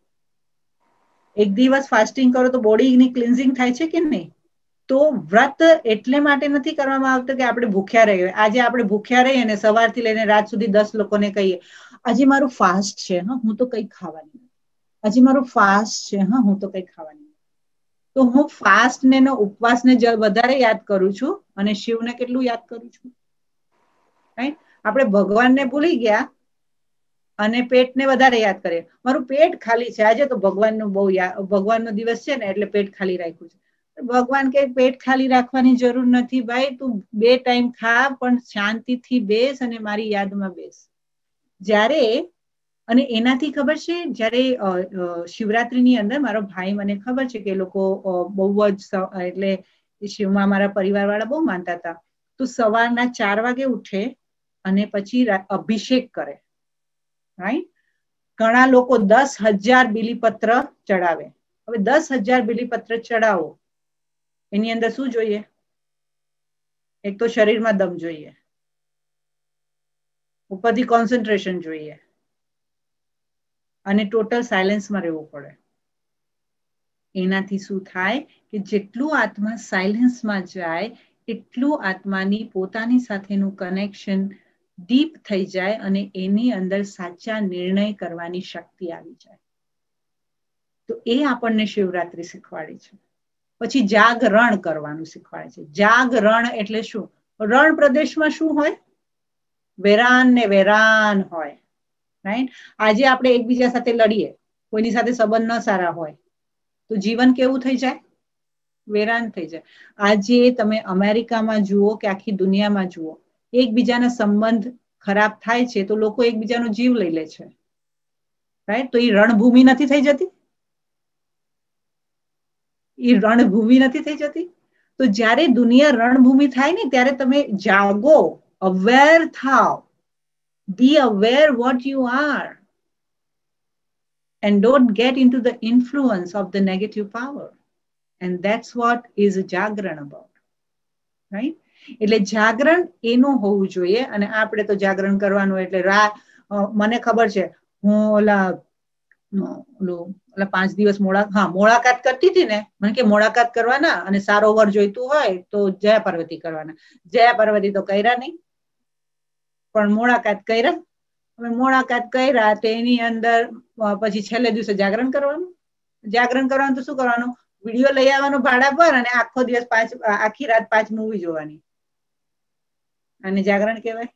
એક દિવસ ફાસ્ટિંગ કરો તો બોડીની ક્લિન્ઝિંગ થાય છે કે નહીં? તો વ્રત એટલે માટે નથી કરવામાં આવતું કે આપણે ભૂખ્યા રહીએ. આજે આપણે ભૂખ્યા રહીએ ને સવારથી લઈને રાત સુધી દસ લોકોને કહીએ. આજે મારું ફાસ્ટ છે, હું તો કઈ ખાવાની આજે મારું ફાસ્ટ છે. હા, હું તો કઈ ખાવાની તો હું ફાસ્ટ ને ઉપવાસને વધારે યાદ કરું છું અને શિવને કેટલું યાદ કરું છું? રાઈટ આપણે ભગવાનને ભૂલી ગયા અને પેટને વધારે યાદ કરીએ. મારું પેટ ખાલી છે. આજે તો ભગવાનનું બહુ ભગવાનનો દિવસ છે ને, એટલે પેટ ખાલી રાખ્યું છે. ભગવાન કે પેટ ખાલી રાખવાની જરૂર નથી ભાઈ. તું બે ટાઈમ ખા, પણ શાંતિથી બેસ અને મારી યાદમાં બેસ. જ્યારે અને એનાથી ખબર છે, જ્યારે શિવરાત્રીની અંદર મારો ભાઈ મને ખબર છે કે લોકો બહુ જ એટલે શિવમાં મારા પરિવાર વાળા બહુ માનતા હતા. તો સવારના ચાર વાગે ઉઠે અને પછી અભિષેક કરે. રાઈટ ઘણા લોકો દસ હજાર બિલીપત્ર ચડાવે. હવે દસ હજાર બિલીપત્ર ચડાવો. એની અંદર શું જોઈએ? એક તો શરીરમાં દમ જોઈએ. ઉપરથી કોન્સન્ટ્રેશન જોઈએ. અને ટોટલ સાયલેન્સમાં રહેવું પડે. એનાથી શું થાય કે જેટલું આત્મા સાયલેન્સમાં જાય, એટલું આત્માની પોતાની સાથેનું કનેક્શન ડીપ થઈ જાય અને એની અંદર સાચા નિર્ણય કરવાની શક્તિ આવી જાય. તો એ આપણને શિવરાત્રી શીખવાડી છે. પછી જાગરણ કરવાનું શીખવાડે છે. જાગરણ એટલે શું? રણ પ્રદેશમાં શું હોય? વેરાન ને વેરાન હોય. રાઈટ આજે આપણે એકબીજા સાથે લડીએ, કોઈની સાથે સંબંધ ન સારા હોય, તો જીવન કેવું થઈ જાય? વેરાન થઈ જાય. આજે તમે અમેરિકામાં જુઓ કે આખી દુનિયામાં જુઓ, એકબીજાના સંબંધ ખરાબ થાય છે તો લોકો એકબીજાનો જીવ લઈ લે છે. રાઈટ તો એ રણભૂમિ નથી થઈ જતી? એ રણભૂમિ નથી થઈ જતી? તો જ્યારે દુનિયા રણભૂમિ થાય ને, ત્યારે તમે જાગો અવેર થાવ be aware what you are and don't get into the influence of the negative power. And that's what is Jagran about. Right? એટલે જાગરણ એનું હોવું જોઈએ અને આપણે તો જાગરણ કરવાનું એટલે રા મને ખબર છે, હું ઓલા ઓલું, ઓલા પાંચ દિવસ મોડા, હા, મોળાકાત કરતી હતી ને, મને કે મોળાકાત કરવાના અને સારો વર જોઈતું હોય તો જયા પાર્વતી કરવાના જયા પાર્વતી તો કર્યા નહીં પણ મોળાકાત કર્યા. અમે મોળાકાત કર્યા તો એની અંદર પછી છેલ્લે દિવસે જાગરણ કરવાનું. જાગરણ કરવાનું તો શું કરવાનું? વીડિયો લઈ આવવાનો ભાડા પર અને આખો દિવસ પાંચ, આખી રાત પાંચ મૂવી જોવાની. અને જાગરણ કહેવાય.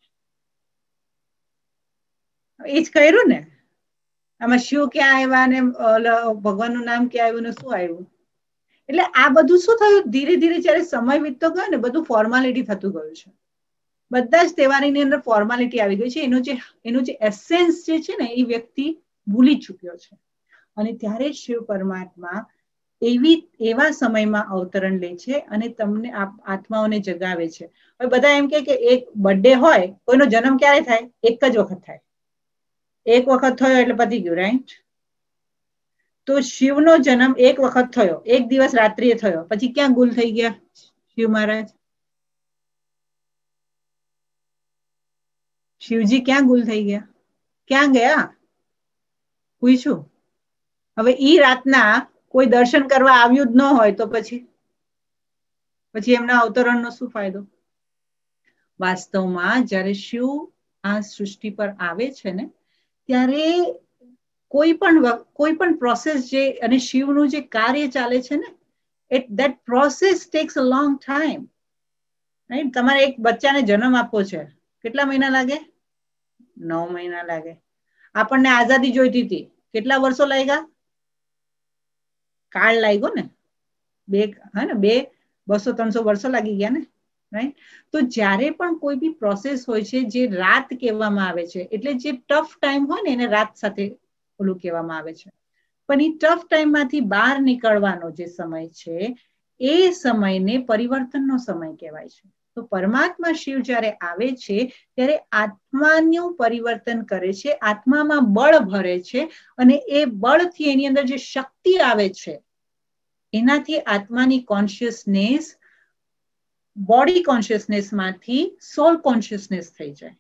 એ જ કર્યું ને? આમાં શિવ ક્યાં આવ્યા ને ભગવાનનું નામ ક્યાં આવ્યું ને શું આવ્યું? એટલે આ બધું શું થયું? ધીરે ધીરે જયારે સમય વીતતો ગયો ને, બધું ફોર્માલિટી થતું ગયું છે. બધા જ તહેવારની અંદર ફોર્માલિટી આવી ગઈ છે. એનો જે એનો જે એસેન્સ જે છે ને, એ વ્યક્તિ ભૂલી ચૂક્યો છે. અને ત્યારે શિવ પરમાત્મા એવી, એવા સમયમાં અવતરણ લે છે અને તમને આત્માઓને જગાવે છે. હવે બધા એમ કે એક બર્થડે હોય, કોઈનો જન્મ ક્યારે થાય? એક જ વખત થાય. એક વખત થયો એટલે પતી ગયું રાઈટ તો શિવનો જન્મ એક વખત થયો. એક દિવસ રાત્રિએ થયો. પછી ક્યાં ગુલ થઈ ગયા? શિવ મહારાજ? શિવજી ક્યાં ગુલ થઈ ગયા? ક્યાં ગયા? પૂછ્યું હવે ઈ રાતના કોઈ દર્શન કરવા આવ્યું જ ન હોય તો પછી? પછી એમના અવતરણનો શું ફાયદો? વાસ્તવમાં જ્યારે શિવ આ સૃષ્ટિ પર આવે છે ને, ત્યારે કોઈ પણ કોઈ પણ પ્રોસેસ જે, અને શિવનું જે કાર્ય ચાલે છે ને it that process takes a long time right તમારે એક બચ્ચાને જન્મ આપવો છે. કેટલા મહિના લાગે? નવ મહિના લાગે. આપણને આઝાદી જોઈતી હતી. કેટલા વર્ષો લાગ્યા? કાળ લાગ્યો ને. બે, હે ને? બે, બસો, ત્રણસો વર્ષો લાગી ગયા ને? રાઈટ તો જ્યારે પણ કોઈ બી પ્રોસેસ હોય છે, જે રાત કહેવામાં આવે છે, એટલે જે ટફ ટાઈમ હોય ને, એને રાત સાથે ઓલું કહેવામાં આવે છે. પણ એ ટફ ટાઈમમાંથી બહાર નીકળવાનો જે સમય છે, એ સમયને પરિવર્તનનો સમય કહેવાય છે. તો પરમાત્મા શિવ જ્યારે આવે છે, ત્યારે આત્માનું પરિવર્તન કરે છે, આત્મામાં બળ ભરે છે અને એ બળથી એની અંદર જે શક્તિ આવે છે, એનાથી આત્માની કોન્શિયસનેસ બોડી કોન્શિયસનેસમાંથી સોલ કોન્શિયસનેસ થઈ જાય.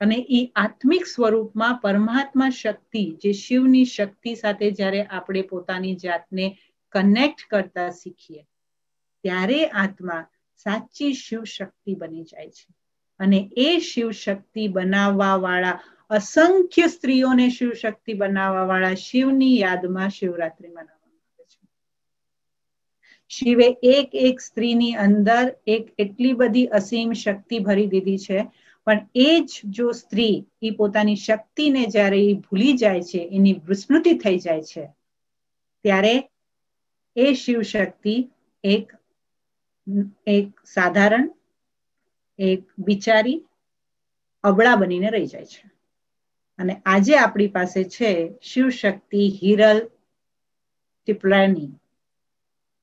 અને એ આત્મિક સ્વરૂપમાં પરમાત્મા શક્તિ, જે શિવની શક્તિ સાથે જ્યારે આપણે પોતાની જાતને કનેક્ટ કરતા શીખીએ, ત્યારે આત્મા સાચી શિવ શક્તિ બની જાય છે. અને એ શિવ શક્તિ બનાવવા વાળા અસંખ્ય સ્ત્રીઓને શિવ શક્તિ બનાવવા વાળા શિવની યાદમાં શિવરાત્રી મનાવવામાં આવે છે. શિવે એક એક સ્ત્રીની અંદર એક એટલી બધી અસીમ શક્તિ ભરી દીધી છે. પણ એ જ જો સ્ત્રી એ પોતાની શક્તિને જ્યારે એ ભૂલી જાય છે, એની વિસ્મૃતિ થઈ જાય છે, ત્યારે એ શિવ શક્તિ એક એક સાધારણ, એક બિચારી અબળા બનીને રહી જાય છે. અને આજે આપણી પાસે છે શિવ શક્તિ હિરલ ટિપલાની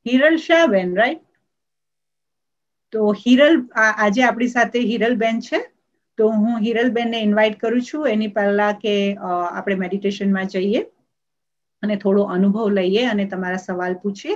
હિરલ શાહ બેન રાઈટ તો હિરલ આજે આપણી સાથે હિરલ બેન છે. તો હું હિરલ બેનને ઇન્વાઇટ કરું છું. એની પહેલા કે આપણે મેડિટેશનમાં જઈએ અને થોડો અનુભવ લઈએ અને તમારા સવાલ પૂછીએ.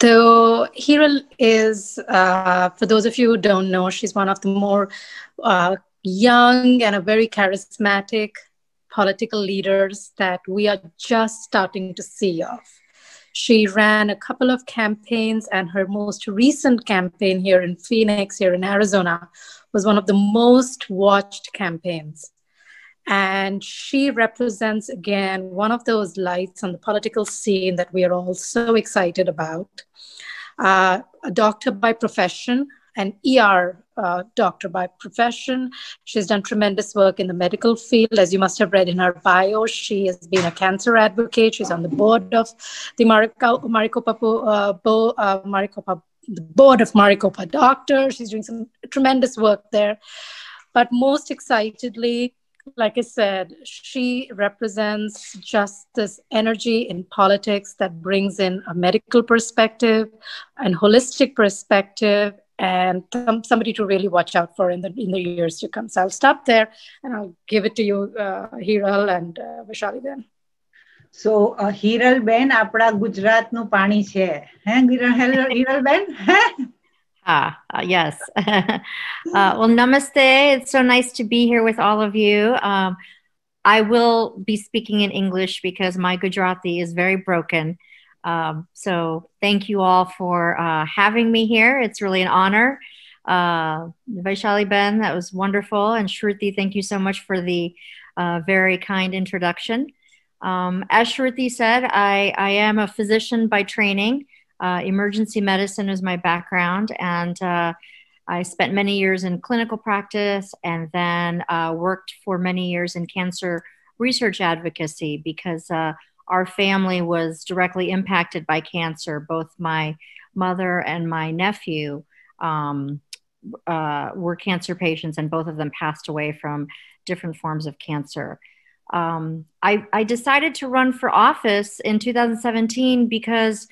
So Hiral is, uh, for those of you who don't know, she's one of the more uh, young and a very charismatic political leaders that we are just starting to see of. She ran a couple of campaigns, and her most recent campaign here in Phoenix, here in Arizona, was one of the most watched campaigns. And she represents, again, one of those lights on the political scene that we are all so excited about. Uh, a doctor by profession, an ER uh, doctor by profession. She's done tremendous work in the medical field. As you must have read in her bio, she has been a cancer advocate. She's on the board of the Maricopa, uh, Bo, uh, Maricopa the board of Maricopa Doctors. She's doing some tremendous work there. But most excitedly, like I said, she represents just this energy in politics that brings in a medical perspective and holistic perspective and somebody to really watch out for in the in the years to come. So I'll stop there and I'll give it to you, uh, Hiral and uh, Vishali then. સો હિરલ બેન આપણા ગુજરાતનું પાણી છે હે Hiral ben Ah, uh, yes. [LAUGHS] uh, well, namaste. It's so nice to be here with all of you. Um, I will be speaking in English because my Gujarati is very broken. Um, so thank you all for uh, having me here. It's really an honor. Uh, Vaishali Ben, that was wonderful. And Shruti, thank you so much for the uh, very kind introduction. Um, as Shruti said, I, I am a physician by training. Uh, emergency medicine is my background, and uh, I spent many years in clinical practice and then uh, worked for many years in cancer research advocacy because uh, our family was directly impacted by cancer, both my mother and my nephew. Um, uh, were cancer patients, and both of them passed away from different forms of cancer. Um, I, I decided to run for office in 2017 because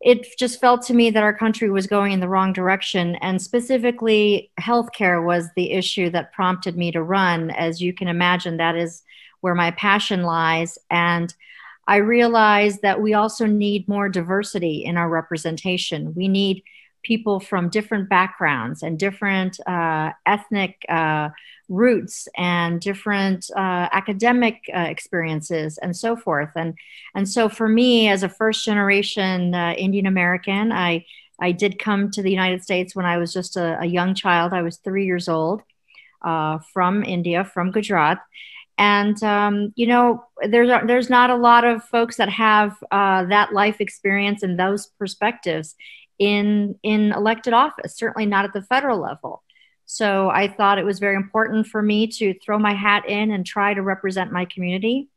it just felt to me that our country was going in the wrong direction. And specifically, healthcare was the issue that prompted me to run. As you can imagine, that is where my passion lies. And I realized that we also need more diversity in our representation. We need people from different backgrounds and different uh, ethnic uh, roots and different uh, academic uh, experiences and so forth. And and so for me, as a first generation uh, Indian American, I I did come to the United States when I was just a, a young child. I was three years old uh, from India, from Gujarat. And um, you know, there's there's not a lot of folks that have that life experience and those perspectives in in elected office. Certainly not at the federal level. So I thought it was very important for me to throw my hat in and try to represent my community.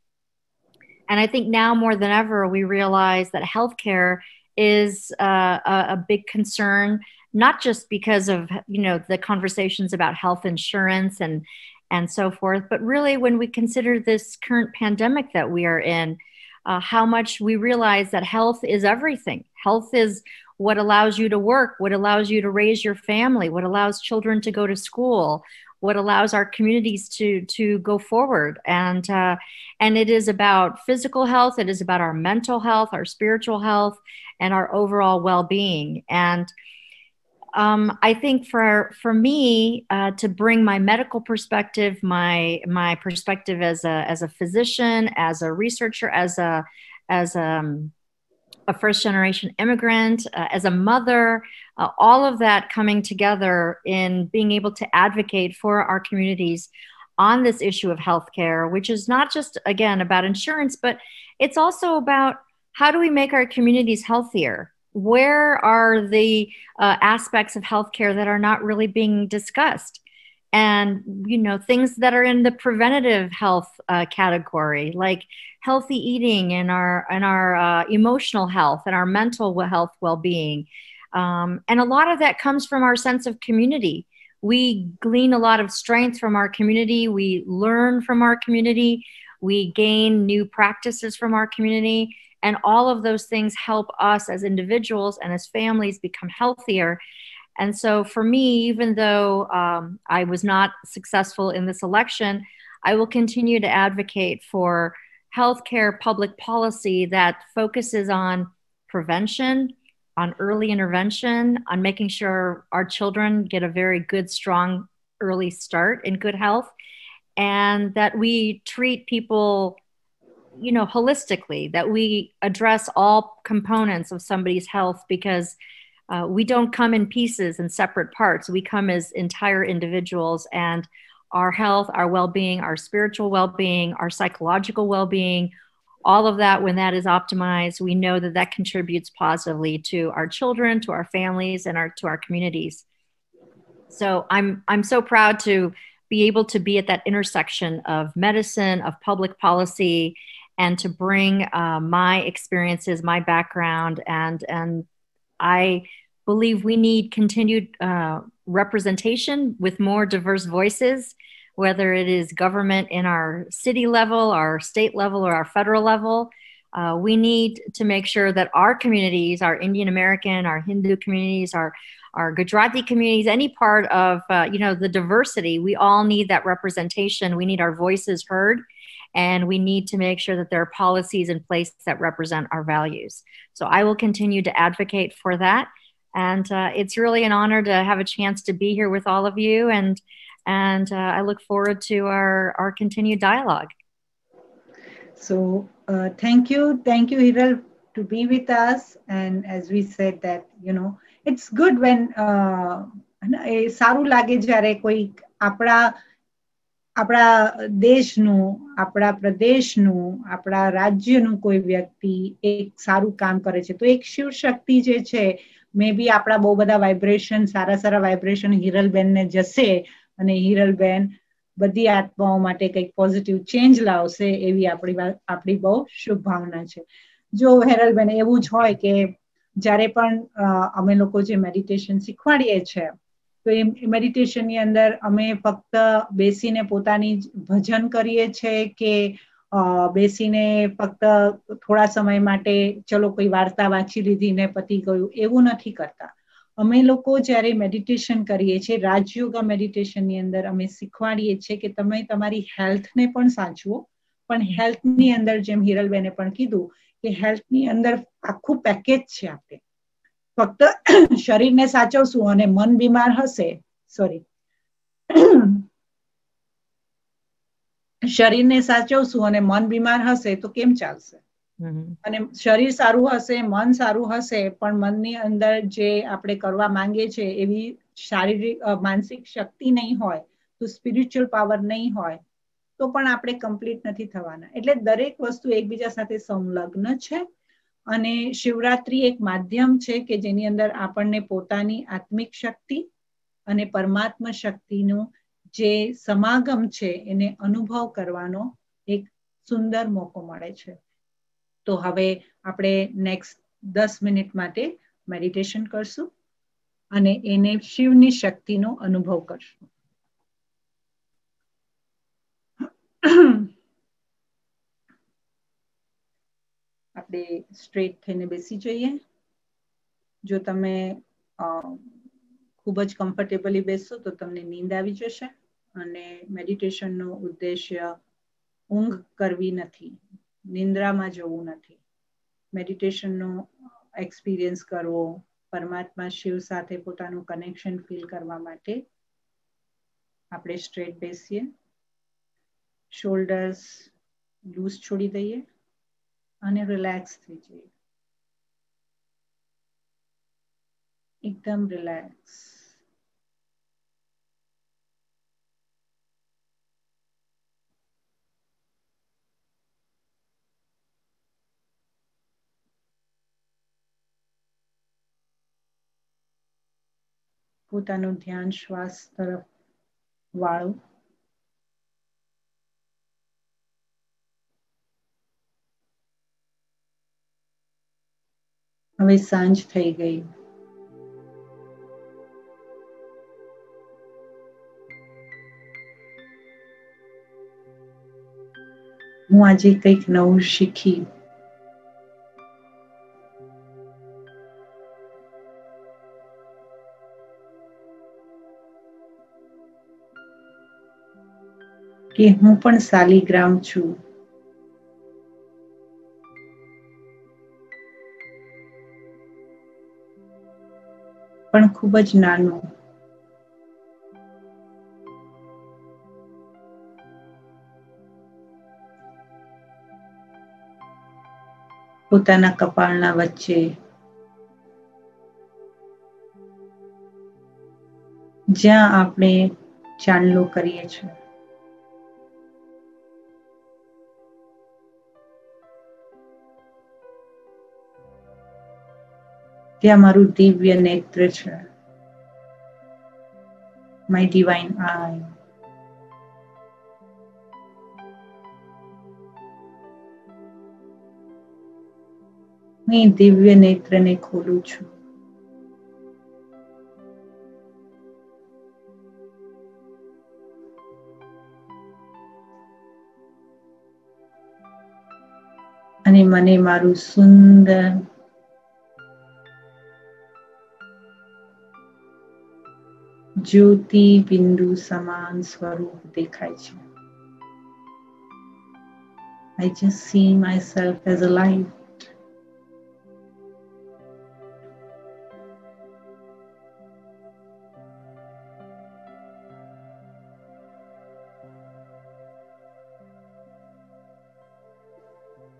And I think now more than ever, we realize that healthcare is uh, a, a, big concern, not just because of you know the conversations about health insurance and and so forth, but really when we consider this current pandemic that we are in, uh, how much we realize that health is everything. Health is what allows you to work, what allows you to raise your family, what allows children to go to school, what allows our communities to to go forward. And uh, and it is about physical health, it is about our mental health, our spiritual health, and our overall well being. And um, I think for for me uh, to bring my medical perspective, my my perspective as a as a physician, as a researcher, as a as a um, a first generation immigrant, uh, as a mother, uh, all of that coming together in being able to advocate for our communities on this issue of healthcare, which is not just, again, about insurance, but it's also about how do we make our communities healthier? Where are the uh, aspects of healthcare that are not really being discussed? And you know things that are in the preventative health uh, category like healthy eating and our and our uh, emotional health and our mental health well-being. Um, and a lot of that comes from our sense of community. We glean a lot of strength from our community. We learn from our community. We gain new practices from our community. And all of those things help us as individuals and as families become healthier and so for me, even though um, I was not successful in this election, I will continue to advocate for healthcare public policy that focuses on prevention, on early intervention, on making sure our children get a very good, strong early start in good health, and that we treat people you know holistically that we address all components of somebody's health because uh, we don't come in pieces and separate parts. We come as entire individuals, and our health, our well being, our spiritual well being, our psychological well being, all of that, when that is optimized, we know that that contributes positively to our children, to our families, and our, to our communities. So I'm, I'm so proud to be able to be at that intersection of medicine, of public policy, and to bring uh, my experiences, my background, and, and I believe we need continued uh, representation with more diverse voices, whether it is government in our city level, our state level, or our federal level. Uh, we need to make sure that our communities, our Indian American, our Hindu communities, our our Gujarati communities, any part of uh, you know the diversity, we all need that representation. We need our voices heard, and we need to make sure that there are policies in place that represent our values. So I will continue to advocate for that. And uh, it's really an honor to have a chance to be here with all of you. And, and uh, I look forward to our, our continued dialogue. So uh, thank you. Thank you, Hiral, to be with us. And as we said that, you know, it's good when સારું લાગે જ્યારે કોઈ આપણા આપણા દેશનું, આપણા પ્રદેશનું, આપણા રાજ્યનું કોઈ વ્યક્તિ એક સારું કામ કરે છે. તો એક શિવ શક્તિ જે છે મે બી આપણા બહુ બધા વાઇબ્રેશન સારા સારા વાઇબ્રેશન હિરલબેનને જશે અને હિરલબેન બધી આત્માઓ માટે કંઈક પોઝિટિવ ચેન્જ લાવશે એવી આપણી આપણી બહુ શુભભાવના છે. જો હેરલબેન એવું જ હોય કે જ્યારે પણ અમે લોકો જે મેડિટેશન શીખવાડીએ છીએ તો એ મેડિટેશનની અંદર અમે ફક્ત બેસીને પોતાની ભજન કરીએ છીએ કે બેસીને ફક્ત થોડા સમય માટે ચલો કોઈ વાર્તા વાંચી લીધી ને પતી ગયું, એવું નથી કરતા. અમે લોકો જ્યારે મેડિટેશન કરીએ છીએ રાજયોગા મેડિટેશનની અંદર અમે શીખવાડીએ છીએ કે તમે તમારી હેલ્થને પણ સાચવો. પણ હેલ્થની અંદર જેમ હિરલબેને પણ કીધું કે હેલ્થની અંદર આખું પેકેજ છે આપણે ફક્ત શરીરને સાચવશું અને મન બીમાર હશે. સોરી શરીરને સાચવશું અને મન બીમાર હશે તો કેમ ચાલશે? અને શરીર સારું હશે મન સારું હશે પણ મનની અંદર જે આપણે કરવા માંગીએ છીએ એવી શારીરિક માનસિક શક્તિ નહીં હોય તો સ્પિરિચ્યુઅલ પાવર નહીં હોય તો પણ આપણે કમ્પ્લીટ નથી થવાના. એટલે દરેક વસ્તુ એકબીજા સાથે સંલગ્ન છે. અને શિવરાત્રી એક માધ્યમ છે કે જેની અંદર આપણને પોતાની આત્મિક શક્તિ અને પરમાત્મા શક્તિનું જે સમાગમ છે એને અનુભવ કરવાનો એક સુંદર મોકો મળે છે. તો હવે આપણે નેક્સ્ટ દસ મિનિટ માટે મેડિટેશન કરશું અને એને શિવની શક્તિનો અનુભવ કરશું. આપણે સ્ટ્રેટ થઈને બેસી જઈએ. જો તમે ખૂબ જ કમ્ફર્ટેબલી બેસો તો તમને નીંદ આવી જશે અને મેડિટેશનનો ઉદ્દેશ્ય ઊંઘ કરવી નથી, નિંદ્રામાં જવું નથી. મેડિટેશનનો એક્સપિરિયન્સ કરવો, પરમાત્મા શિવ સાથે પોતાનું કનેક્શન ફીલ કરવા માટે આપણે સ્ટ્રેટ બેસીએ. શોલ્ડર્સ લૂઝ છોડી દઈએ. અને રિલેક્સ થઈ જઈએ એકદમ રિલેક્સ પોતાનું ધ્યાન શ્વાસ તરફ વાળો હવે સાંજ થઈ ગઈ હું આજે કંઈક નવું શીખી કે હું પણ શાલીગ્રામ છું પણ ખૂબ જ નાનું. પોતાના કપાળના વચ્ચે જ્યાં આપણે ચાંદલો કરીએ છીએ. ત્યાં મારું દિવ્ય નેત્ર છે. માય ડિવાઇન આઈ હું દિવ્ય નેત્રને ખોલું છું. અને મને મારું સુંદર જ્યોતિ બિંદુ સમાન સ્વરૂપ દેખાય છે I just see myself as a light.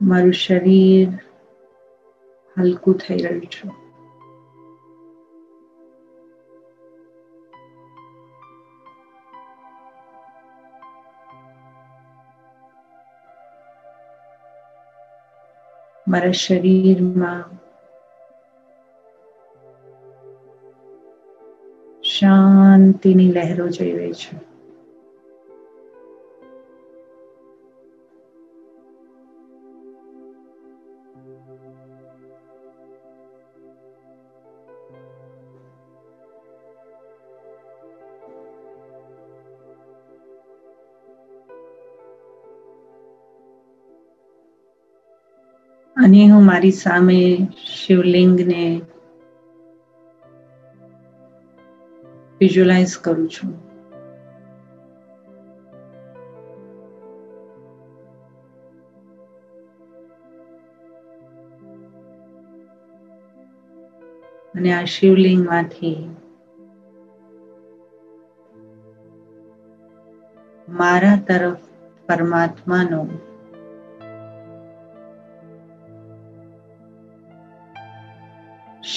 મારું શરીર હલકું થઈ રહ્યું છે મારા શરીરમાં. શાંતિની લહેરો જઈ રહી છે. અને હું મારી સામે શિવલિંગને વિઝ્યુલાઇઝ કરું છું. અને આ શિવલિંગમાંથી મારા તરફ પરમાત્માનો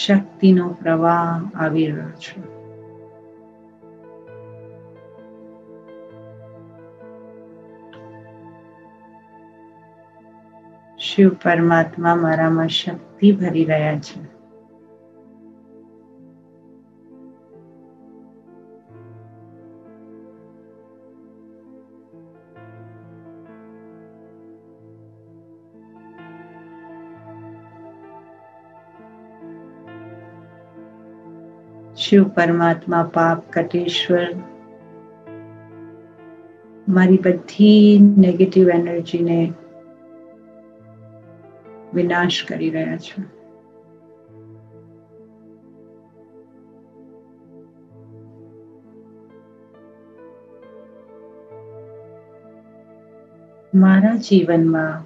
શક્તિનો પ્રવાહ આવી રહ્યો છે. શિવ પરમાત્મા મારામાં શક્તિ ભરી રહ્યા છે. શિવ પરમાત્મા, પાપ, કટેશ્વર, મારી બધી નેગેટિવ એનર્જીને વિનાશ કરી રહ્યા છે. મારા જીવનમાં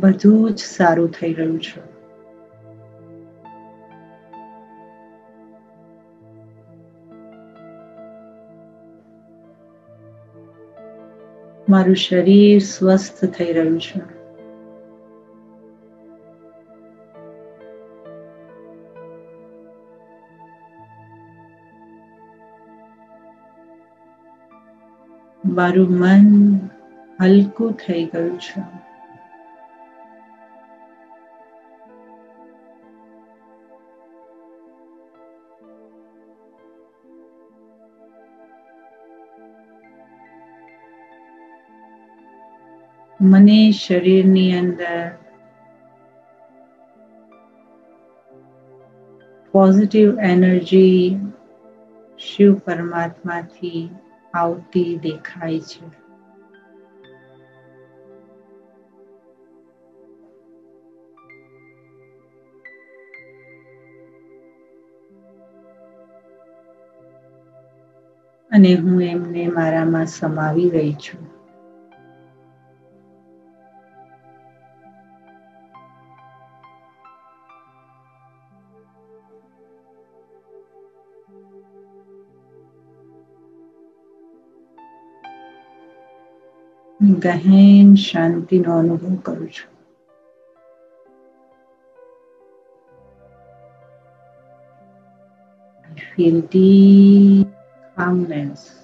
બધું જ સારું થઈ રહ્યું છે. મારું શરીર સ્વસ્થ થઈ રહ્યું છે. મારું મન હલકું થઈ ગયું છે. મને શરીરની અંદર પોઝિટિવ એનર્જી શિવ પરમાત્માથી આવતી દેખાય છે. અને હું એમને મારામાં સમાવી રહી છું. ગહેન શાંતિનો અનુભવ કરું છું I feel deep calmness.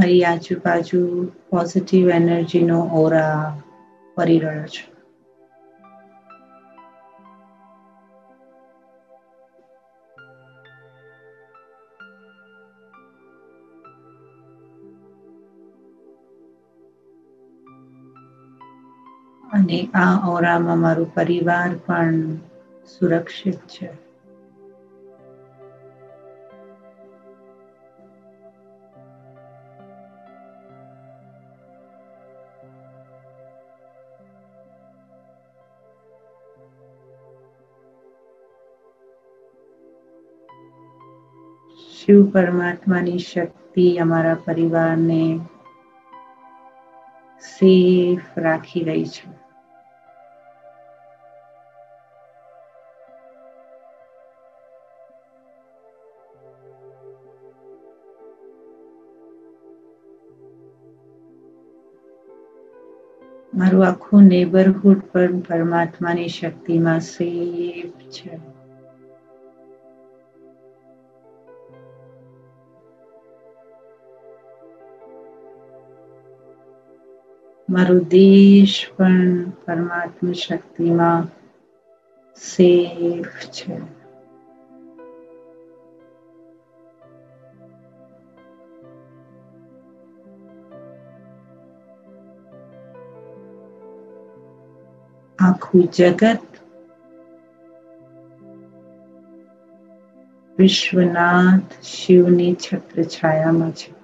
મારી આજુબાજુ પોઝિટિવ એનર્જીનો ઓરા ફરી રહ્યો છે. અને આ ઓરામાં મારું પરિવાર પણ સુરક્ષિત છે. શિવ પરમાત્માની શક્તિ અમારા પરિવારને સેફ રાખી રહી છે. મારું આખું નેબરહુડ પણ પરમાત્માની શક્તિમાં સેફ છે. મારું દેશ પણ પરમાત્મા શક્તિમાં સેફ છે. આખું જગત વિશ્વનાથ શિવની છત્ર છાયામાં છે.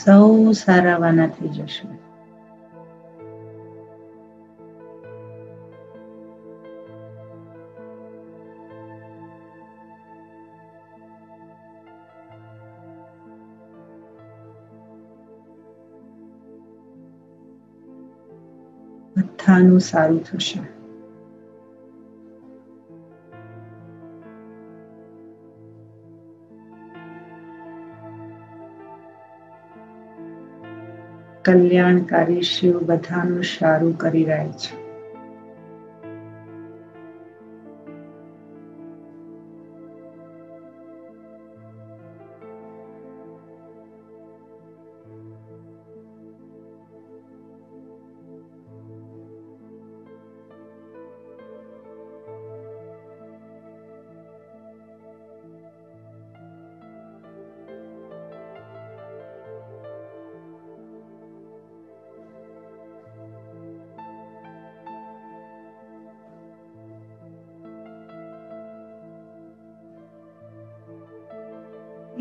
સૌ સારાવાના થઈ જશે. બધાનું સારું થશે. કલ્યાણકારી શિવ બધાનું સારું કરી રહ્યા છે.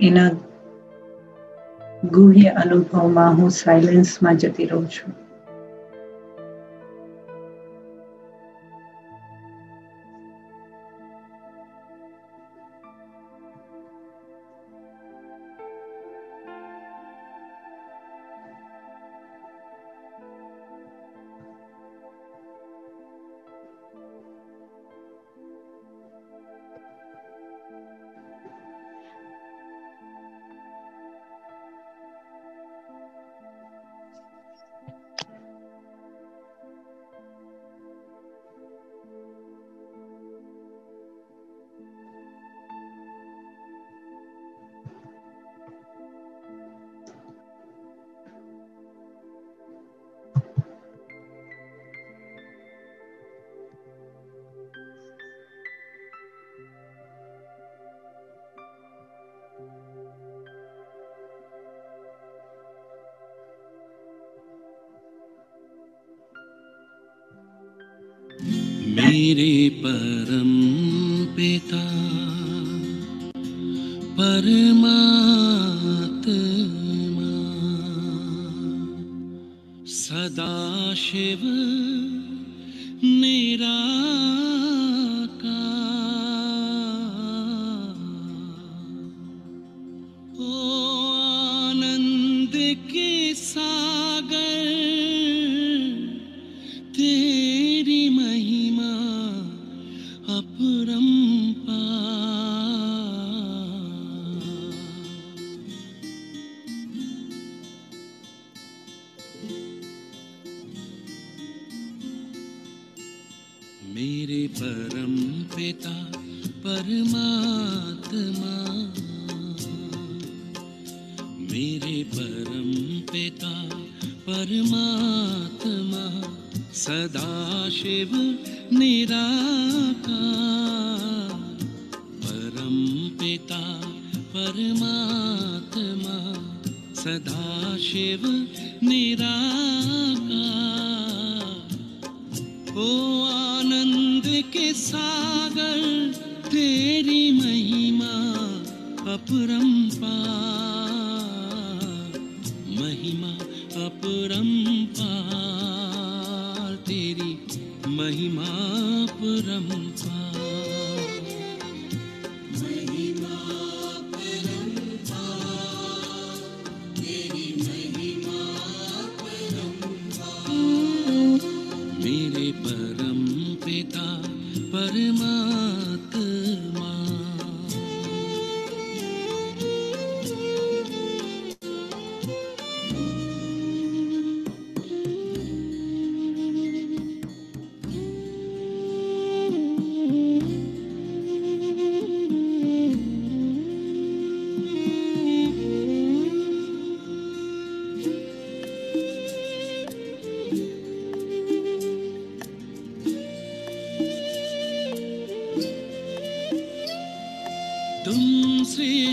એના ગુહ્ય અનુભવમાં હું સાયલેન્સમાં જતી રહું છું.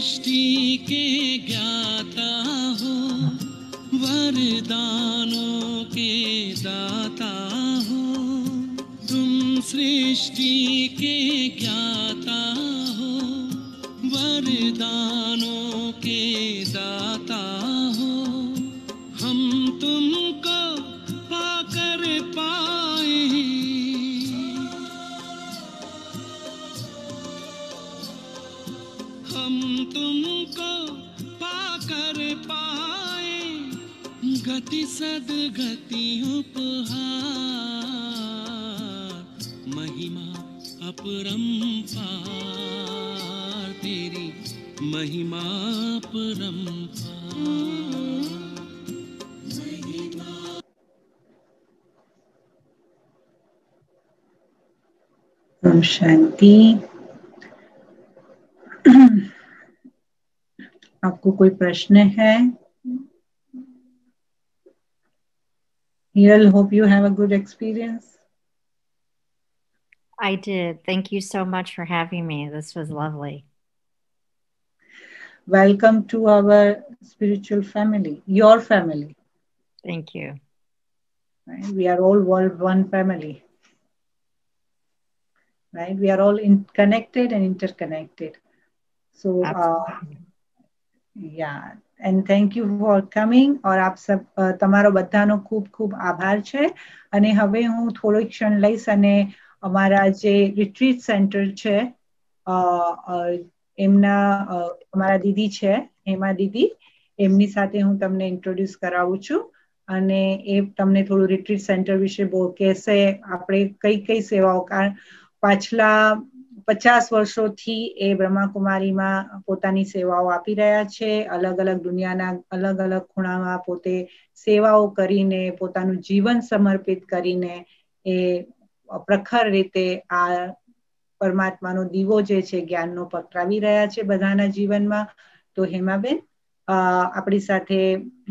के ज्ञाता हो वरदानों के दाता हो तुम सृष्टि सदगति उपहार महिमा अपरंपार तेरी महिमा अपरंपार शांति। [CLEARS THROAT] आपको कोई प्रश्न है? Hiral, hope you have a good experience. I did. Thank you so much for having me. This was lovely. Welcome to our spiritual family, your family. Thank you. Right? We are all one one family. Right? We are all in, connected and interconnected. So, uh, yeah. And thank you for coming or આપ સબ તમારો બધાનો ખૂબ ખૂબ આભાર છે. અને હવે હું થોડો ક્ષણ લઈશ અને અમારા જે રિટ્રીટ સેન્ટર છે એમના અમારા દીદી છે, હેમા દીદી, એમની સાથે હું તમને ઇન્ટ્રોડ્યુસ કરાવું છું. અને એ તમને થોડું રિટ્રીટ સેન્ટર વિશે બહુ કહેશે. આપણે કઈ કઈ સેવાઓ કારણ પાછલા પચાસ વર્ષોથી એ બ્રહ્માકુમારીમાં પોતાની સેવાઓ આપી રહ્યા છે. અલગ અલગ દુનિયાના અલગ અલગ ખૂણામાં પોતે સેવાઓ કરીને, પોતાનું જીવન સમર્પિત કરીને એ પ્રખર રીતે આ પરમાત્માનો દીવો જે છે, જ્ઞાનનો પકડાવી રહ્યા છે બધાના જીવનમાં. તો હેમાબેન આપણી સાથે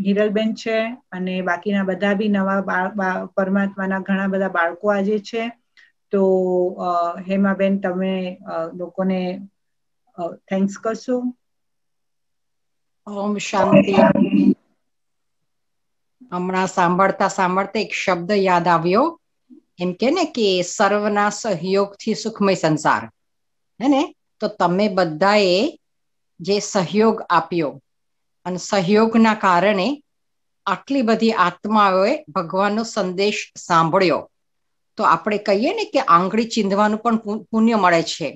હિરલબેન છે અને બાકીના બધા બી નવા પરમાત્માના ઘણા બધા બાળકો આજે છે. તો હેમાબેન, તમે લોકોને થેન્ક્સ કરશો? ઓમ શાંતિ. હમણાં સાંભળતા સાંભળતા એક શબ્દ યાદ આવ્યો. એમ કે ને કે સર્વના સહયોગથી સુખમય સંસાર. હે ને? તો તમે બધાએ જે સહયોગ આપ્યો અને સહયોગના કારણે આટલી બધી આત્માઓએ ભગવાનનો સંદેશ સાંભળ્યો. તો આપણે કહીએ ને કે આંગળી ચીંધવાનું પણ પુણ્ય મળે છે.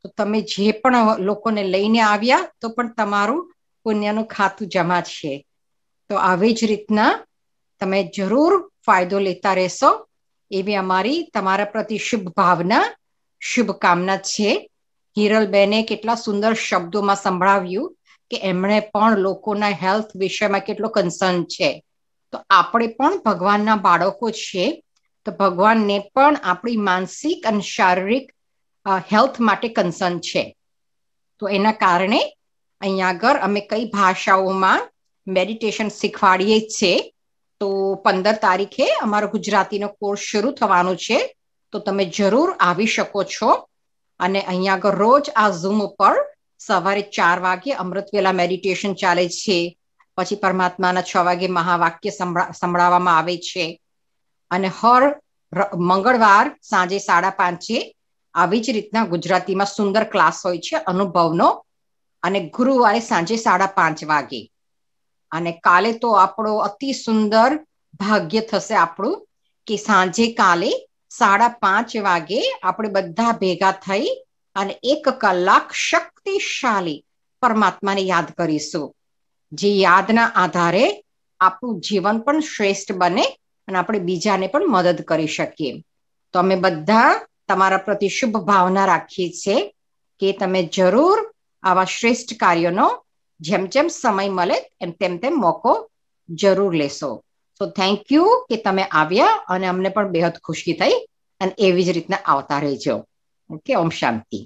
તો તમે જે પણ લોકોને લઈને આવ્યા તો પણ તમારું પુણ્યનું ખાતું જમા છે. તો આવી જ રીતના તમે જરૂર ફાયદો લેતા રહેશો. એવી અમારી તમારા પ્રતિ શુભ ભાવના શુભકામના છે. હિરલબેને કેટલા સુંદર શબ્દોમાં સંભળાવ્યું કે એમણે પણ લોકોના હેલ્થ વિષયમાં કેટલો કન્સર્ન છે. તો આપણે પણ ભગવાનના બાળકો છે. તો ભગવાનને પણ આપણી માનસિક અને શારીરિક હેલ્થ માટે કન્સર્ન છે. તો એના કારણે અહીંયા આગળ અમે કઈ ભાષાઓમાં મેડિટેશન શીખવાડીએ છીએ તો પંદર તારીખે અમારો ગુજરાતીનો કોર્સ શરૂ થવાનો છે. તો તમે જરૂર આવી શકો છો. અને અહીંયા આગળ રોજ આ ઝૂમ ઉપર સવારે ચાર વાગે અમૃતવેલા મેડિટેશન ચાલે છે. પછી પરમાત્માના છ વાગે મહાવાક્ય સંભળા- સંભળાવવામાં આવે છે. અને હર મંગળવાર સાંજે સાડા પાંચે આવી જ રીતના ગુજરાતીમાં સુંદર ક્લાસ હોય છે અનુભવનો અને ગુરુવારે સાંજે સાડા પાંચ વાગે. અને કાલે તો આપણો અતિ સુંદર ભાગ્ય થશે આપણું કે સાંજે કાલે સાડા પાંચ વાગે આપણે બધા ભેગા થઈ અને એક કલાક શક્તિશાળી પરમાત્માને યાદ કરીશું. જે યાદના આધારે આપણું જીવન પણ શ્રેષ્ઠ બને અને આપણે બીજાને પણ મદદ કરી શકીએ. તો અમે બધા તમારા પ્રતિ શુભ ભાવના રાખીએ છીએ કે તમે જરૂર આવા શ્રેષ્ઠ કાર્યનો જેમ જેમ સમય મળે એમ તેમ તેમ મોકો જરૂર લેશો. તો થેન્ક યુ કે તમે આવ્યા અને અમને પણ બેહદ ખુશી થઈ અને એવી જ રીતના આવતા રહેજો. ઓકે ઓમ શાંતિ.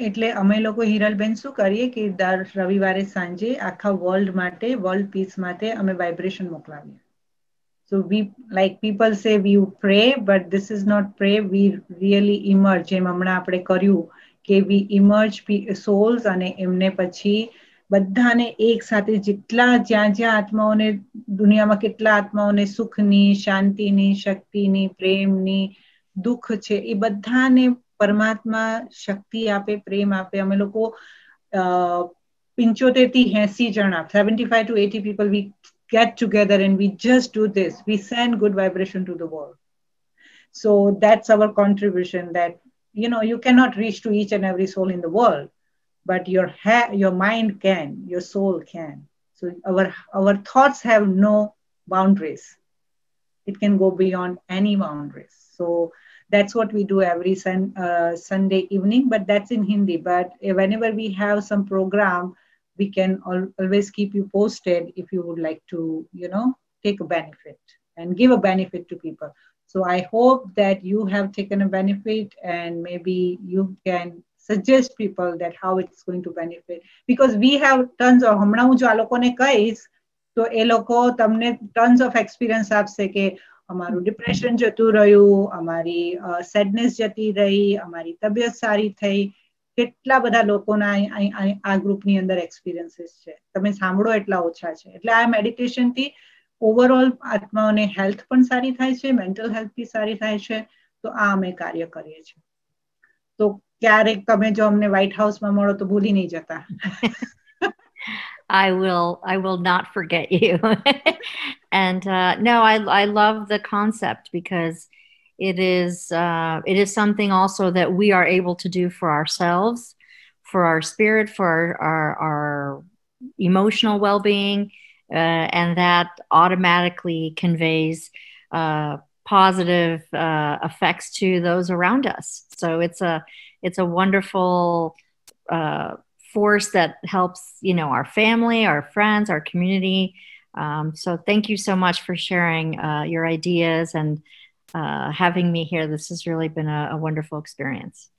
એટલે અમે લોકો હિરલબેન શું કરીએ કે દર રવિવારે સાંજે આખા વર્લ્ડ માટે વર્લ્ડ પીસ માટે અમે વાઇબ્રેશન મોકલાવીએ. So we like people say we pray but this is not pray we really emerge. જેમ હમણાં આપણે કર્યું કે વી ઇમર્જ સોલ્સ અને એમને પછી બધાને એક સાથે જેટલા જ્યાં જ્યાં આત્માઓને, દુનિયામાં કેટલા આત્માઓને સુખની, શાંતિની, શક્તિની, પ્રેમની દુઃખ છે, એ બધાને પરમાત્મા શક્તિ આપે, પ્રેમ આપે અમે લોકો પિંચોતેરથી એસી જણા seventy five to eighty people we get together and we just do this. We send good vibration to the world. So that's our contribution that you know you cannot reach to each and every soul in the world but your ha- your mind can your soul can. So our our thoughts have no boundaries. It can go beyond any boundaries. So that's what we do every sun, uh, sunday evening but that's in hindi. But whenever we have some program we can al- always keep you posted if you would like to you know take a benefit and give a benefit to people so i hope that you have taken a benefit and maybe you can suggest people that how it's going to benefit because we have tons of હમણાં હું જો આ લોકોને કહીશ તો એ લોકો તમને tons of experience આપશે કે અમારું ડિપ્રેશન જતું રહ્યું અમારી સેડનેસ જતી રહી અમારી તબિયત સારી થઈ કેટલા બધા લોકોના આ ગ્રુપની અંદર એક્સપિરિયન્સીસ છે? તમે સાંભળો એટલા ઓછા છે. એટલે આ મેડિટેશનથી ઓવરઓલ આત્માઓને હેલ્થ પણ સારી થાય છે મેન્ટલ હેલ્થ બી સારી થાય છે. તો આ અમે કાર્ય કરીએ છીએ. તો ક્યારેક તમે જો અમને વ્હાઇટ હાઉસમાં મળો તો ભૂલી નહીં જતા. I will I will not forget you. [LAUGHS] and uh, no, I I love the concept because it is uh, it is something also that we are able to do for ourselves for our spirit for our, our, our emotional well-being uh, and that automatically conveys uh, positive uh, effects to those around us. So it's a it's a wonderful uh, force that helps you know our family our friends our community. Um, so thank you so much for sharing uh, your ideas and uh, having me here. This has really been a, a wonderful experience.